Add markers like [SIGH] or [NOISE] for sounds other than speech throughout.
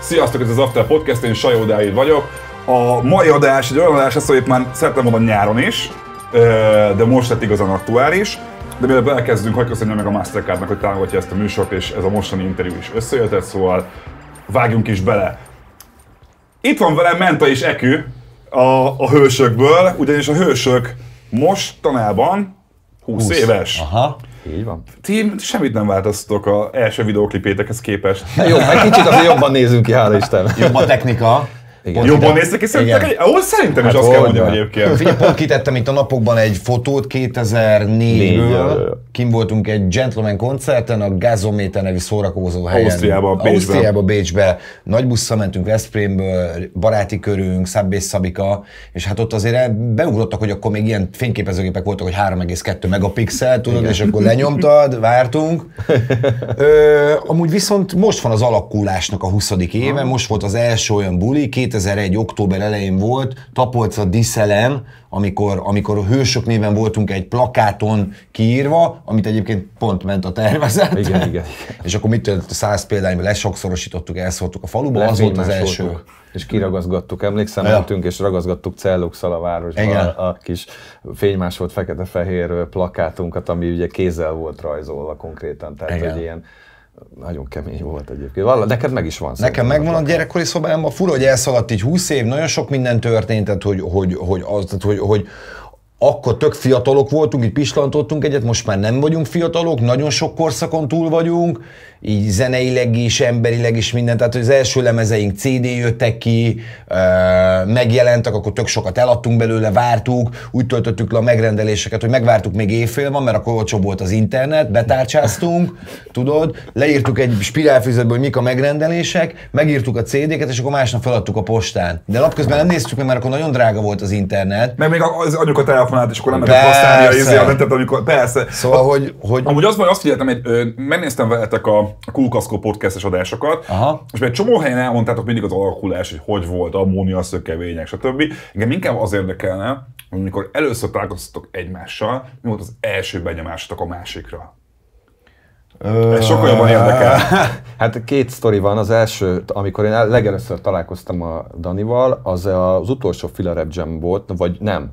Sziasztok, ez az After Podcast, én Sajó Dávid vagyok. A mai adás egy olyan adás lesz, hogy már szeretném mondani nyáron is, de most lett igazán aktuális. De mielőtt elkezdünk, hogy köszönjem meg a Mastercardnak, hogy támogatja ezt a műsort, és ez a mostani interjú is összejöhetett, szóval vágjunk is bele. Itt van velem Menta és Ekü a, a hősökből, ugyanis a hősök mostanában 20, 20. éves. Aha. Így van. Ti semmit nem változtatok a első videóklipétekhez képest. Jó, meg kicsit azért jobban nézünk ki, hála Isten. Jobb a technika. Igen. Jobban néztek ki szerintetek? Ó, szerintem hát is azt kell mondjam egyébként. Figyelj, pont kitettem itt a napokban egy fotót 2004-ből. Kim voltunk egy gentleman koncerten, a Gazométer nevű szórakozó helyen. Ausztriában, Bécsbe. Ausztriában, Bécsbe. Nagy busszal mentünk Veszprémből, baráti körünk, Szabbé Szabika, és hát ott azért beugrottak, hogy akkor még ilyen fényképezőgépek voltak, hogy 3,2 megapixel, tudod, Igen. és akkor lenyomtad, vártunk. Ö, amúgy viszont most van az alakulásnak a 20. éve, most volt az első olyan buli, 2001. október elején volt, Tapolca Diszelem, amikor, amikor a Hősök néven voltunk egy plakáton kiírva, amit egyébként pont ment a tervezet. Igen, igen. igen. [LAUGHS] És akkor mit történt, száz példányban lesokszorosítottuk, elszóltuk a faluba, az volt az első. Voltunk, és kiragazgattuk, emlékszem, ja. mentünk és ragazgattuk celluxal a városban igen. a, a kis fénymás volt fekete-fehér plakátunkat, ami ugye kézzel volt rajzolva konkrétan, tehát igen. hogy ilyen nagyon kemény volt egyébként. Vala, neked meg is van. Nekem megvan a, gyerekkori szobámban. Fura, hogy elszaladt így 20 év, nagyon sok minden történt, tehát hogy, hogy, hogy, az, tehát hogy, hogy akkor tök fiatalok voltunk, így pislantottunk egyet, most már nem vagyunk fiatalok, nagyon sok korszakon túl vagyunk, így zeneileg is, emberileg is minden, tehát az első lemezeink CD jöttek ki, megjelentek, akkor tök sokat eladtunk belőle, vártuk, úgy töltöttük le a megrendeléseket, hogy megvártuk még éjfél van, mert akkor olcsó volt az internet, betárcsáztunk, tudod, leírtuk egy spirálfüzetből, hogy mik a megrendelések, megírtuk a CD-ket, és akkor másnap feladtuk a postán. De napközben nem néztük meg, mert akkor nagyon drága volt az internet. Meg még az anyuka telefonált, és akkor nem lehetett használni a izé, amikor, persze. Szóval, hogy, hogy... Amúgy azt, azt figyeltem, hogy megnéztem veletek a a Kulkaszkó podcastes adásokat, Aha. és egy csomó helyen elmondtátok mindig az alakulás, hogy hogy volt, ammónia, szökevények, stb. Engem inkább az érdekelne, hogy amikor először találkoztatok egymással, mi volt az első benyomásotok a másikra? Ez sokkal jobban érdekel. [LAUGHS] Hát két sztori van. Az első, amikor én legelőször találkoztam a Danival, az az utolsó Filarep Jam volt, vagy nem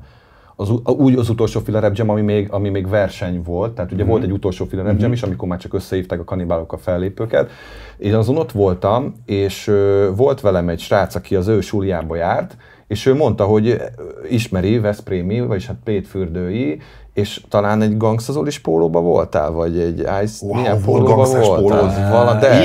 az, úgy az utolsó fila rap jam, ami még, ami még verseny volt, tehát ugye mm-hmm. volt egy utolsó fila rap jam mm-hmm. is, amikor már csak összehívták a kanibálok a fellépőket. Én azon ott voltam, és ö, volt velem egy srác, aki az ő súlyába járt, és ő mondta, hogy ismeri Veszprémi, vagyis hát Pétfürdői, és talán egy gangstazolis pólóba voltál, vagy egy ice, wow, milyen pólóba voltál? Vala, de,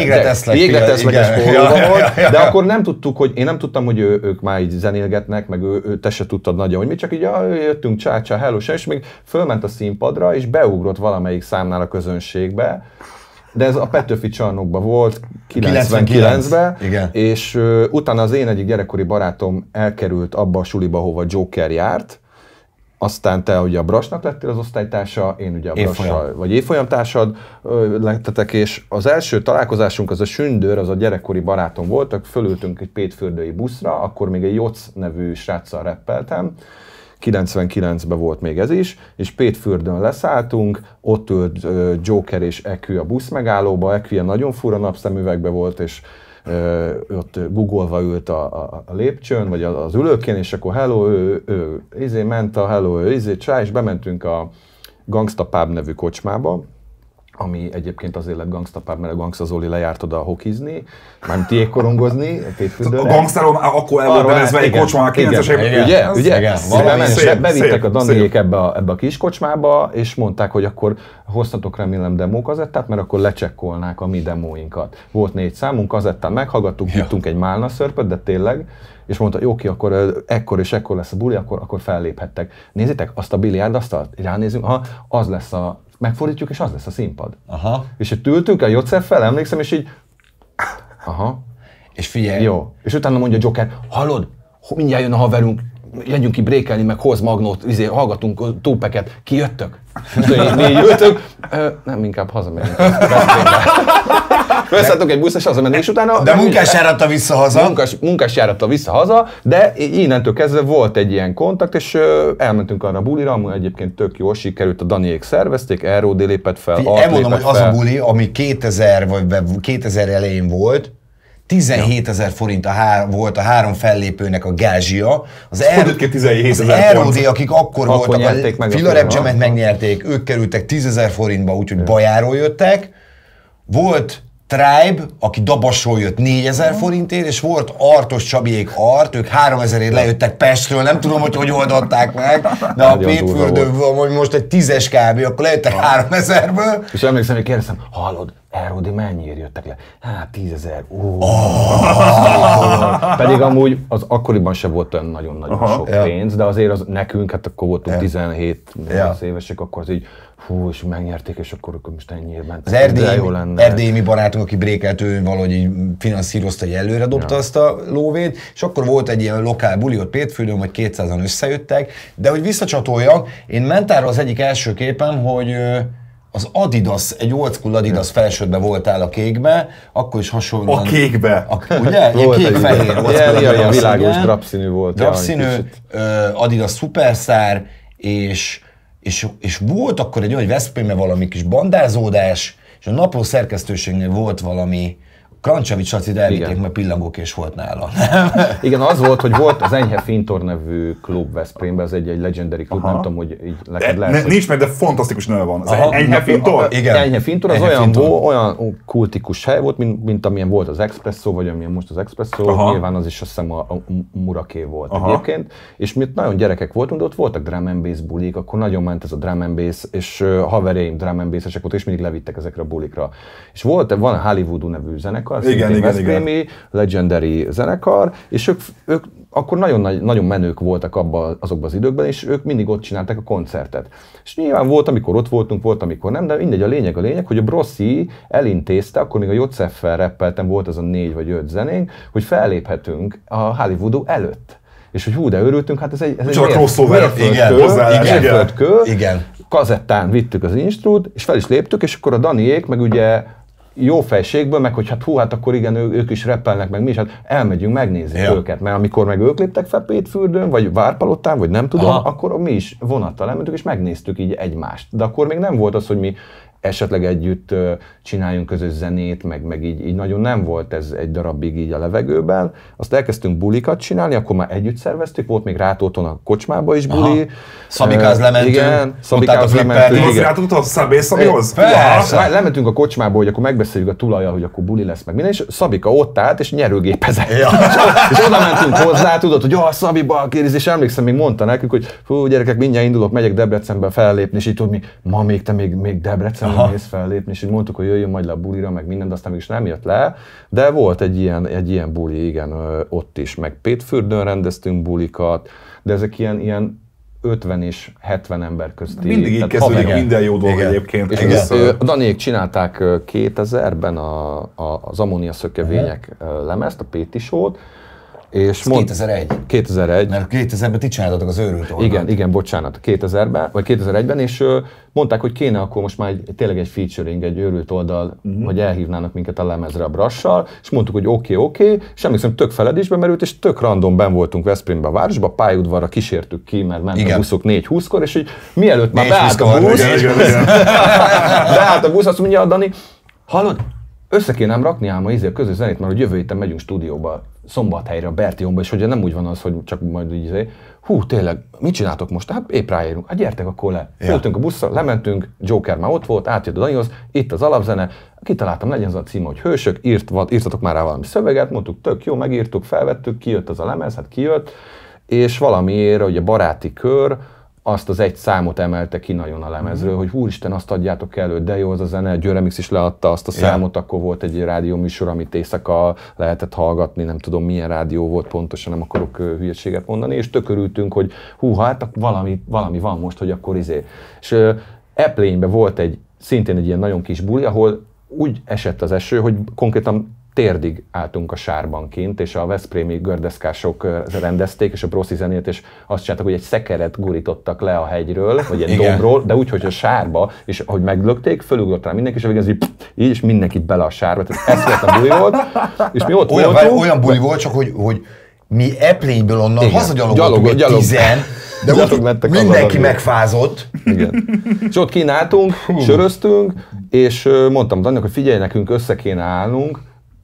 Égreteszleges pólóba ja, volt, ja, ja, de akkor nem tudtuk, hogy én nem tudtam, hogy ő, ők már így zenélgetnek, meg ő, ő, te se tudtad nagyon, hogy mi csak így ja, jöttünk, csá, csá, hello, és még fölment a színpadra, és beugrott valamelyik számnál a közönségbe, de ez a Petőfi csarnokban volt, 99-ben, Igen. és uh, utána az én egyik gyerekkori barátom elkerült abba a suliba, hova Joker járt, aztán te ugye a Brasnak lettél az osztálytársa, én ugye a Brassal, vagy évfolyamtársad lettetek, és az első találkozásunk az a Sündőr, az a gyerekkori barátom volt, fölültünk egy pétfürdői buszra, akkor még egy Joc nevű sráccal reppeltem, 99-ben volt még ez is, és Pétfürdőn leszálltunk, ott ült Joker és Ekü a busz megállóba, Ekü nagyon fura napszemüvegbe volt, és ott googolva ült a, a, a lépcsőn, vagy az ülőkén, és akkor hello, ő, ő, izé ment a hello, ő, izé, csá, és bementünk a Gangsta Pub nevű kocsmába, ami egyébként azért lett Gangsta Pub, mert a Gangsta Zoli lejárt oda hokizni, mármint jégkorongozni, A gangsterom akkor el volt benezve egy kocsma a 9-es években. Ugye? Ugye? Igen, szép, bevittek a Daniék ebbe a, ebbe a kis kocsmába, és mondták, hogy akkor hoztatok remélem demókazettát, mert akkor lecsekkolnák a mi demóinkat. Volt négy számunk, kazettán meghallgattuk, ja. egy málna szörpöt, de tényleg, és mondta, jó ki, akkor ekkor és ekkor lesz a buli, akkor, akkor felléphettek. Nézzétek, azt a biliárdasztalt, ránézünk, ha az lesz a megfordítjuk, és az lesz a színpad. Aha. És itt ültünk a Jocef fel, emlékszem, és így, aha. És figyelj. Jó. És utána mondja Joker, hallod, mindjárt jön a haverunk, jegyünk ki brékelni, meg hoz magnót, izé, hallgatunk túpeket, kijöttök? mi jöttök? nem, inkább hazamegyünk. [LAUGHS] Felszálltunk egy buszra, és haza és utána... De munkás járatta vissza haza. Munkás, munkás járatta vissza haza, de innentől kezdve volt egy ilyen kontakt, és elmentünk arra a bulira, ami egyébként tök jól sikerült, a Daniék szervezték, Erodi lépett fel, Figyelj, Elmondom, hogy az a buli, ami 2000 vagy 2000 elején volt, 17 ezer forint a hár, volt a három fellépőnek a gázsia. Az, er, 17 az ROD, akik akkor, akkor voltak, a Filarep megnyerték, ők kerültek 10 ezer forintba, úgyhogy bajáról jöttek. Volt Tribe, aki Dabasról jött 4000 forintért, és volt Artos Csabiék Art, ők 3000 ért lejöttek Pestről, nem tudom, hogy hogy oldották meg, de a Pétfürdőből, hogy most egy tízes kb, akkor lejöttek 3000-ből. És emlékszem, hogy kérdeztem, hallod, Erodi mennyiért jöttek le? Hát tízezer. Oh. [LAUGHS] Pedig amúgy az akkoriban se volt olyan nagyon-nagyon sok pénz, de azért az nekünk, hát akkor voltunk ja. 17 ja. évesek, akkor az így fú, és megnyerték, és akkor, akkor most ennyiért ment. Az erdélyi, erdélyi mi barátunk, aki brékelt, ő valahogy így finanszírozta, hogy előre dobta ja. azt a lóvét, és akkor volt egy ilyen lokál buli ott Pétfődön, hogy 200-an összejöttek, de hogy visszacsatoljak, én ment az egyik első képem, hogy az Adidas, egy old school Adidas felsődbe voltál a kékbe, akkor is hasonlóan... A kékbe? A, ugye? Ilyen kék-fehér. Ilyen, ilyen világos drapszínű volt. Drapszínű, Adidas Superstar, és és, és volt akkor egy olyan, hogy Veszprémben valami kis bandázódás, és a napló szerkesztőségnél volt valami, Krancsavics Laci elvitték, mert pillangókés volt nála. [LAUGHS] Igen, az volt, hogy volt az Enyhe Fintor nevű klub Veszprémben, ez egy, egy legendary klub, Aha. nem tudom, hogy így neked lehet. Ne, nincs meg, de fantasztikus neve van. Az Aha. Enyhe Fintor? Igen. Enyhe Fintor az Enyhe olyan, Fintor. olyan kultikus hely volt, mint, mint amilyen volt az Expresso, vagy amilyen most az Expresso, Aha. nyilván az is azt hiszem a, a Muraké volt Aha. egyébként. És mi nagyon gyerekek voltunk, de ott voltak drum and bass bulik, akkor nagyon ment ez a drum and bass, és uh, havereim drum and bass-esek volt, és mindig levittek ezekre a bulikra. És volt, van a Hollywood nevű zenekar, zenekar, igen, igen, Veszprémi, igen. legendary zenekar, és ők, ők akkor nagyon, nagyon menők voltak abban azokban az időkben, és ők mindig ott csinálták a koncertet. És nyilván volt, amikor ott voltunk, volt, amikor nem, de mindegy, a lényeg a lényeg, hogy a Brossi elintézte, akkor még a Joceffel reppeltem, volt az a négy vagy öt zenénk, hogy felléphetünk a Hollywood előtt. És hogy hú, de örültünk, hát ez egy, ez Csak egy crossover, igen, igen, igen, igen, kazettán vittük az instrút, és fel is léptük, és akkor a Daniék, meg ugye jó fejségből, meg hogy hát hú, hát akkor igen, ő, ők is reppelnek, meg mi is, hát elmegyünk megnézni ja. őket, mert amikor meg ők léptek fel Pétfürdőn, vagy Várpalotán, vagy nem tudom, Aha. akkor mi is vonattal elmentünk, és megnéztük így egymást. De akkor még nem volt az, hogy mi esetleg együtt csináljunk közös zenét, meg, meg így, így nagyon nem volt ez egy darabig így a levegőben. Azt elkezdtünk bulikat csinálni, akkor már együtt szerveztük, volt még Rátóton a kocsmába is buli. Aha. Szabikáz lementünk. Igen, Szabikáz lementünk. Igen. Rátóton Szabé Szabihoz? Persze. Lementünk a kocsmába, hogy akkor megbeszéljük a tulaja, hogy akkor buli lesz, meg minden, és Szabika ott állt, és nyerőgépezett. Ja. [LAUGHS] és oda mentünk hozzá, tudod, hogy a Szabiba kérdez, és emlékszem, még mondta nekünk, hogy fú, gyerekek, mindjárt indulok, megyek Debrecenbe fellépni, és így tudod, mi, ma még te még, még Debrecen Aha. mész fellépni, és így mondtuk, hogy jöjjön majd le a bulira, meg minden, de aztán mégis nem jött le, de volt egy ilyen, egy ilyen buli, igen, ott is, meg Pétfürdőn rendeztünk bulikat, de ezek ilyen, ilyen 50 és 70 ember közti. Mindig így kezdődik minden jó dolog igen. egyébként. És igen. a Daniék csinálták 2000-ben a, a, az Ammónia szökevények lemezt, a Péti És mond, 2001. 2001. Mert 2000-ben ti csináltatok az őrült oldalt. Igen, igen, bocsánat, 2000-ben, vagy 2001-ben, és mondták, hogy kéne akkor most már egy, tényleg egy featuring, egy őrült oldal, uh-huh. hogy elhívnának minket a lemezre a brassal, és mondtuk, hogy oké, okay, oké, okay, és emlékszem, tök feledésbe merült, és tök random ben voltunk Veszprémben a városba, pályaudvarra kísértük ki, mert ment igen. buszok 4-20-kor, és így mielőtt már beállt a busz, [LAUGHS] beállt a busz, azt mondja a Dani, hallod, össze kéne rakni ám a, izé a közös zenét, mert hogy jövő héten megyünk stúdióba, szombathelyre, a Bertionba, és hogy nem úgy van az, hogy csak majd így izé, hú, tényleg, mit csináltok most? Hát épp ráérünk. Hát gyertek akkor le. Ja. Föltünk a buszra, lementünk, Joker már ott volt, átjött a Danihoz, itt az alapzene, kitaláltam, legyen az a cím, hogy Hősök, írt, írtatok már rá valami szöveget, mondtuk, tök jó, megírtuk, felvettük, kijött az a lemez, hát kijött, és valamiért, hogy a baráti kör, azt az egy számot emelte ki nagyon a lemezről, hogy úristen, azt adjátok elő, de jó az a zene, Györemix is leadta azt a számot, ja. akkor volt egy rádió műsor, amit éjszaka lehetett hallgatni, nem tudom milyen rádió volt pontosan, nem akarok hülyeséget mondani, és tökörültünk, hogy hú, hát valami, valami van most, hogy akkor izé. És uh, volt egy, szintén egy ilyen nagyon kis buli, ahol úgy esett az eső, hogy konkrétan térdig álltunk a sárban kint, és a Veszprémi gördeszkások rendezték, és a proszi zenét, és azt csináltak, hogy egy szekeret gurítottak le a hegyről, vagy egy Igen. dombról, de úgy, hogy a sárba, és ahogy meglökték, fölugrott rá mindenki, és a végén az így, így, és mindenkit bele a sárba. Tehát ez volt a buli volt, és mi ott Olyan, voltunk. olyan buli volt, csak hogy, hogy mi Eplényből onnan Igen. hazagyalogoltunk Gyalog- egy gyalog- tizen, de ott mentek mindenki azért. megfázott. Igen. És ott kínáltunk, söröztünk, és mondtam Daninak, hogy figyelj, nekünk össze kéne állnunk,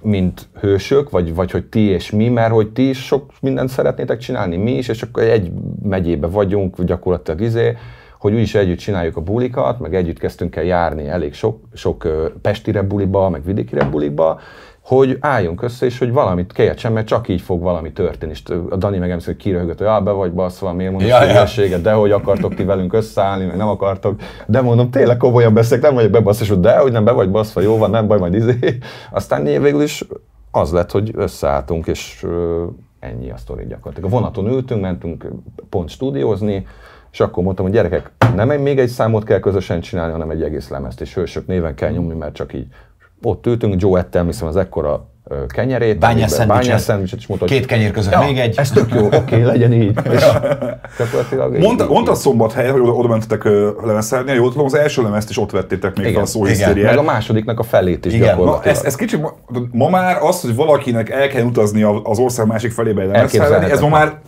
mint hősök, vagy, vagy hogy ti és mi, mert hogy ti is sok mindent szeretnétek csinálni, mi is, és akkor egy megyébe vagyunk, gyakorlatilag izé, hogy úgyis együtt csináljuk a bulikat, meg együtt kezdtünk el járni elég sok, sok pestire buliba, meg vidékire buliba, hogy álljunk össze, és hogy valamit kértsen, mert csak így fog valami történni. És a Dani meg emlékszik, hogy kiröhögött, hogy be vagy baszva, miért mondod Ja, hülyeséget, de hogy akartok ti velünk összeállni, meg nem akartok. De mondom, tényleg komolyan beszélek, nem vagyok bebaszva, és de hogy nem be vagy baszva, jó van, nem baj, majd izé. [LAUGHS] Aztán végül is az lett, hogy összeálltunk, és ennyi a sztori gyakorlatilag. A vonaton ültünk, mentünk pont stúdiózni, és akkor mondtam, hogy gyerekek, nem még egy számot kell közösen csinálni, hanem egy egész lemezt, és hősök néven kell nyomni, mert csak így. Ott ültünk, Joe ettem, hiszem az ekkora kenyerét, Bányás amiben- szendvicset. bányás szendvicset, és mondta, hogy Két kenyér között ja, még egy. Ez tök jó, oké, legyen így. És [LAUGHS] gyakorlatilag Mondta, mondta Szombathely, hogy oda, oda mentetek lemezszerni, jól tudom, az első lemezt is ott vettétek még Igen, a szó igen. hisztériát. Meg a másodiknak a felét is Igen, Na, ez, ez kicsit, ma, ma már az, hogy valakinek el kell utazni az ország másik felébe egy lemezszerelni, ez ma már,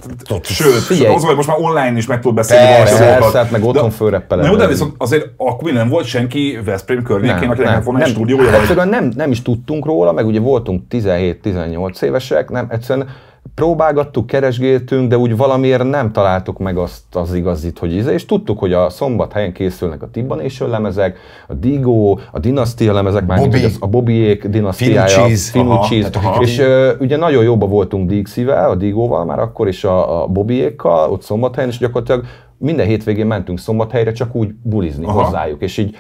sőt, Figyelj. az, hogy most már online is meg tudod beszélni Persze, Persze, hát meg otthon fölreppel. Na jó, de viszont azért akkor nem volt senki Veszprém környékén, akinek nem, volna egy stúdiója, hát nem, nem is tudtunk róla, meg ugye voltunk 17-18 évesek, nem, egyszerűen próbálgattuk, keresgéltünk, de úgy valamiért nem találtuk meg azt az igazit, hogy íze, és tudtuk, hogy a szombathelyen készülnek a Tibbanation lemezek, a Digo, a Dynastia lemezek, már Bobby. az, a Bobbyék dinasztiája, Cheese. És ö, ugye nagyon jóba voltunk Dixivel, a Digóval már akkor, és a, a Bobbyékkal, ott Szombathelyen, és gyakorlatilag minden hétvégén mentünk Szombathelyre csak úgy bulizni Aha. hozzájuk, és így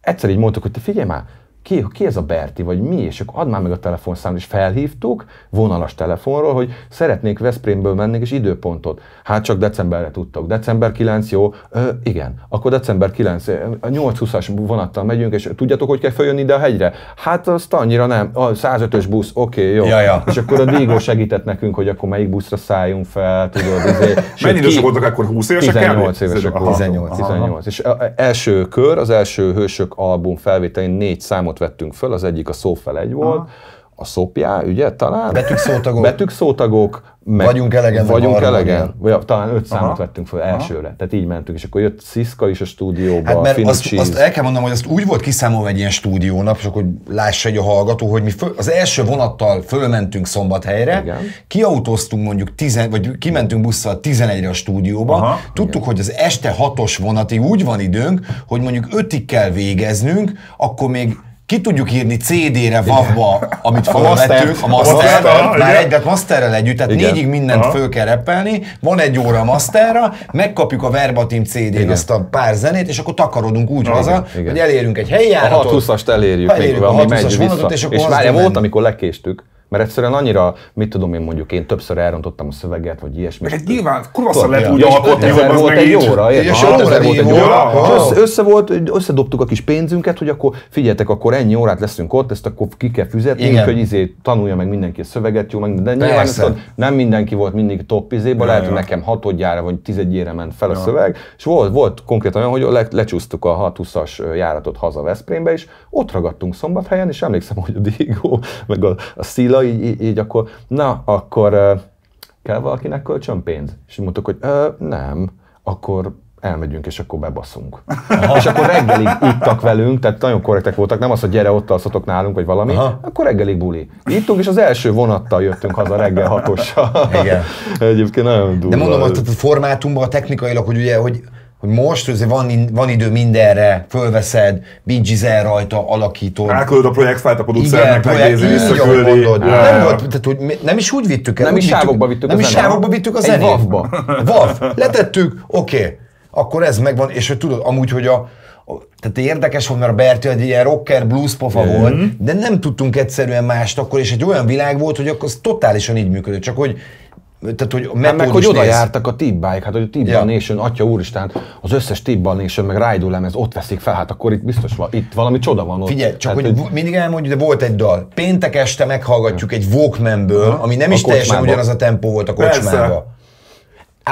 egyszer így mondtuk, hogy te figyelj már, ki, ki ez a Berti, vagy mi, és akkor add már meg a telefonszámot, és felhívtuk vonalas telefonról, hogy szeretnék Veszprémből menni, és időpontot. Hát csak decemberre tudtok. December 9, jó? Ö, igen. Akkor december 9, a 8-20-as vonattal megyünk, és tudjátok, hogy kell följönni ide a hegyre? Hát azt annyira nem. A 105-ös busz, oké, okay, jó. Ja, ja. És akkor a Dígó segített nekünk, hogy akkor melyik buszra szálljunk fel, tudod, izé. [LAUGHS] Mennyi ki- voltak akkor? 20 évesek? 18 kb? évesek Aha, voltunk. 18, aha. 18. És első kör, az első Hősök album felvételén négy számot vettünk föl, az egyik a Szófel egy volt, a Szopjá, ugye, talán? Betűk, szótagok. Betűk, szótagok. Meg Vagyunk elegen, Vagyunk elegen. Vagy talán öt számot Aha. vettünk föl elsőre. Tehát így mentünk. És akkor jött Sziszka is a stúdióba, Hát mert azt, Cheese. azt el kell mondanom, hogy azt úgy volt kiszámolva egy ilyen stúdiónap, csak hogy lássa egy a hallgató, hogy mi föl, az első vonattal fölmentünk Szombathelyre, Igen. kiautóztunk mondjuk, tizen, vagy kimentünk busszal 11-re a stúdióba, Aha. tudtuk, hogy az este 6-os vonatig úgy van időnk, hogy mondjuk 5-ig kell végeznünk, akkor még ki tudjuk írni CD-re, WAV-ba, amit felvettünk, a master, már egyet masterrel együtt, tehát Igen. négyig mindent Aha. föl kell reppelni, van egy óra masterra, megkapjuk a Verbatim CD-n azt a pár zenét, és akkor takarodunk úgy haza, igen. hogy elérünk egy helyi A járatot. 620-ast elérjük, elérjük a ami 620-as megy vonatot, és akkor és kell volt, amikor lekéstük, mert egyszerűen annyira, mit tudom én mondjuk, én többször elrontottam a szöveget, vagy ilyesmi. Egy nyilván kurva Tudod, lehet úgy alkotni, hogy 5000 az volt egy óra, érted? És 6000 óra volt egy óra. össze, volt, összedobtuk a kis pénzünket, hogy akkor figyeljetek, akkor ennyi órát leszünk ott, ezt akkor ki kell fizetni, Igen. hogy izé tanulja meg mindenki a szöveget, jó, meg, de nyilván nem mindenki volt mindig top izéba, lehet, hogy nekem hatodjára vagy tizedjére ment fel a szöveg, és volt, volt konkrétan olyan, hogy le, lecsúsztuk a 620-as járatot haza Veszprémbe, és ott ragadtunk szombathelyen, és emlékszem, hogy a Diego, meg a, a Szila, így, így, így akkor, na, akkor kell valakinek kölcsönpénz? És mondtuk, hogy nem, akkor elmegyünk, és akkor bebaszunk. és akkor reggelig ittak velünk, tehát nagyon korrektek voltak, nem az, hogy gyere ott alszatok nálunk, vagy valami, Aha. akkor reggelig buli. Ittunk, és az első vonattal jöttünk haza reggel hatossal. Igen. Egyébként nagyon durva. De mondom, azt a formátumban technikailag, hogy ugye, hogy hogy most azért van, van idő mindenre, fölveszed, bidgizel rajta, alakítod. Elküldöd a projektfájlt a Igen, producernek, projekt, megnézi, visszaküldi. Ja, Nem, volt, tehát, hogy nem is úgy vittük el. Nem is sávokba vittük Nem is sávokba vittük a zenét. WAV-ba. WAV. [LAUGHS] Letettük, oké. Akkor ez megvan, és hogy tudod, amúgy, hogy a, tehát érdekes volt, mert a Berti egy ilyen rocker blues pofa volt, de nem tudtunk egyszerűen mást akkor, és egy olyan világ volt, hogy akkor az totálisan így működött, csak hogy tehát, hogy Hát meg, hogy oda néz. jártak a Tip-bike, hát hogy a Tip-Bike Ja. Nation, atya úristen, az összes Tip-Bike Nation, meg Raido lemez, ott veszik fel, hát akkor itt biztos van, itt valami csoda van ott. Figyelj, csak Tehát, hogy mindig elmondjuk, de volt egy dal. Péntek este meghallgatjuk egy Walkmanből, ami nem A is teljesen kocsmába. ugyanaz a tempó volt a Persze.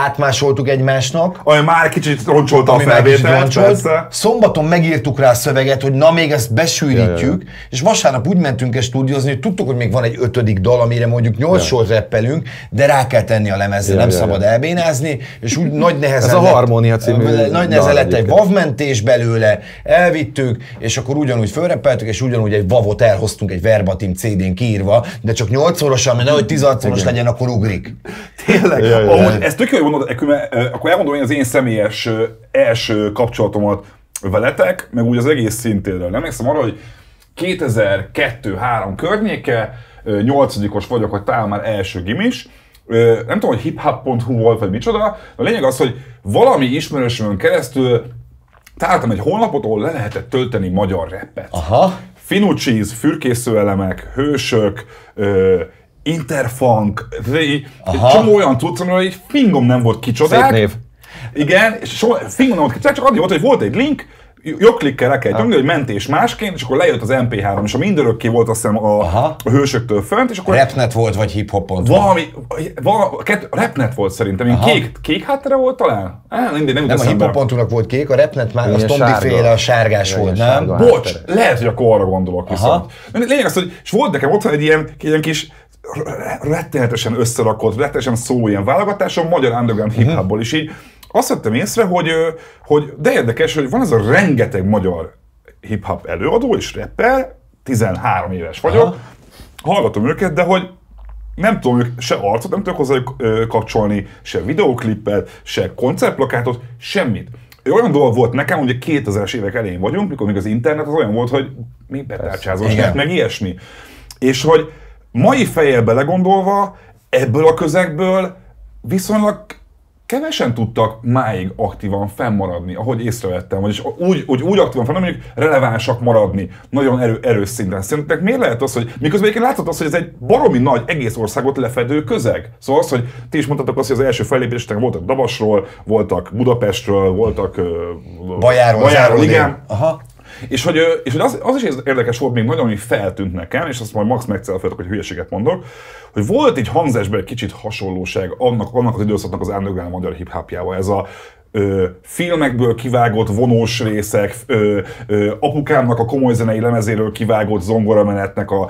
Átmásoltuk egymásnak, Ami már kicsit roncsolta a felvételt, persze. Szombaton megírtuk rá a szöveget, hogy na még ezt besűrítjük, Ja, ja, és vasárnap úgy mentünk el stúdiózni, hogy tudtuk, hogy még van egy ötödik dal, amire mondjuk nyolc sor reppelünk, de rá kell tenni a lemezre, Ja, nem ja, szabad ja. elbénázni, és úgy nagy nehezen Ez a lett- Harmónia című nagy nehezen lett egy vavmentés belőle, elvittük, és akkor ugyanúgy fölreppeltük, és ugyanúgy egy vavot elhoztunk egy verbatim CD-n kiírva, de csak 8 szorosan, mert nehogy 16 szoros legyen, akkor ugrik. Tényleg, Ja, ja, ahogy ja. ezt tök jó, mondod, Eküme, ö, akkor elmondom én az én személyes első kapcsolatomat veletek, meg úgy az egész szintéről. Emlékszem arra, hogy 2002-3 környéke, nyolcadikos vagyok, hogy talán már első gimis, nem tudom, hogy hiphop.hu volt, vagy micsoda, de a lényeg az, hogy valami ismerősömön keresztül találtam egy honlapot, ahol le lehetett tölteni magyar rappet. Aha. Finucsis, fürkészőelemek, hősök, ö, interfunk, egy Aha. csomó olyan tudsz, amiről egy fingom nem volt kicsodák. Szép név. Igen, és so, fingom nem volt kicsodák, csak annyi volt, hogy volt egy link, jogklikkel le kell nyomni, hogy mentés másként, és akkor lejött az MP3, és a mindörökké volt azt hiszem a, Aha. a hősöktől fönt, és akkor Rapnet volt, vagy hip-hopon. valami, valami kett, repnet volt szerintem, ilyen Aha. kék, kék háttere volt talán? Á, nem, jut Nem, a eszembe. hip-hopontunak volt kék, a Repnet már, az Ilyen Tomdi féle, a sárgás Igen, volt, ilyen nem? sárga. Bocs, lehet, hogy akkor arra gondolok viszont. De Lényeg az, hogy és volt nekem otthon egy ilyen, egy ilyen kis rettenetesen összerakott, rettenetesen szó ilyen válogatásom magyar underground Mhm. hip-hopból is így. Azt vettem észre, hogy, hogy de érdekes, hogy van ez a rengeteg magyar hip-hop előadó és rapper, 13 éves vagyok, Aha. hallgatom őket, de hogy nem tudom ők se arcot, nem tudok hozzájuk kapcsolni, se videóklippet, se koncertplakátot, semmit. Olyan dolog volt nekem, hogy a 2000-es évek elején vagyunk, mikor még az internet az olyan volt, hogy mi betárcsázós meg ilyesmi. És hogy mai fejjel belegondolva, ebből a közegből viszonylag kevesen tudtak máig aktívan fennmaradni, ahogy észrevettem, vagyis úgy, úgy, úgy aktívan fennmaradni, mondjuk relevánsak maradni, nagyon erő, erős szinten. Szerintetek miért lehet az, hogy miközben egyébként láthatod azt, hogy ez egy baromi nagy, egész országot lefedő közeg? Szóval az, hogy ti is mondtatok azt, hogy az első fellépéstek voltak Davasról, voltak Budapestről, voltak ö, Bajáról, Bajáról igen. Aha. És hogy, és hogy az, az is érdekes volt még nagyon, ami feltűnt nekem, és azt majd Max megcelfeltek, hogy hülyeséget mondok, hogy volt egy hangzásban egy kicsit hasonlóság annak, annak az időszaknak az underground magyar hip-hopjával. Ez a ö, filmekből kivágott vonós részek, ö, ö, apukámnak a komoly zenei lemezéről kivágott zongoramenetnek a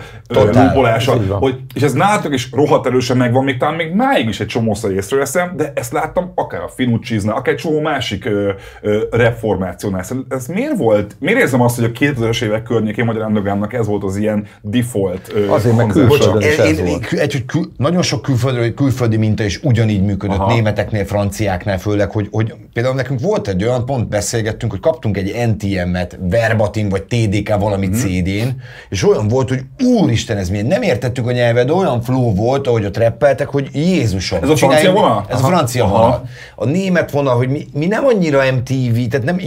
van. hogy, és ez nálatok is rohadt erősen megvan, még talán még máig is egy csomószor észreveszem, de ezt láttam akár a Finuccisnál, akár egy csomó másik ö, ö, rap formációnál. Szerintem Ez miért volt? Miért érzem azt, hogy a 2000-es évek környékén Magyar Undergroundnak ez volt az ilyen default ö, Azért, mert hangzás? külföldön Bocsánat. is Én, ez én, én, volt. kül- egy, hogy kül, nagyon sok külföldi, külföldi minta is ugyanígy működött. Aha. németeknél, franciáknál főleg, hogy, hogy például nekünk volt egy olyan, pont beszélgettünk, hogy kaptunk egy NTM-et, Verbatim vagy TDK valami hmm. CD-n, és olyan volt, hogy úristen, ez milyen, nem értettük a nyelvet, de olyan flow volt, ahogy ott reppeltek, hogy Jézusom. Ez a francia vonal? Ez a francia Aha. vonal. A német vonal, hogy mi, mi nem annyira MTV, tehát nem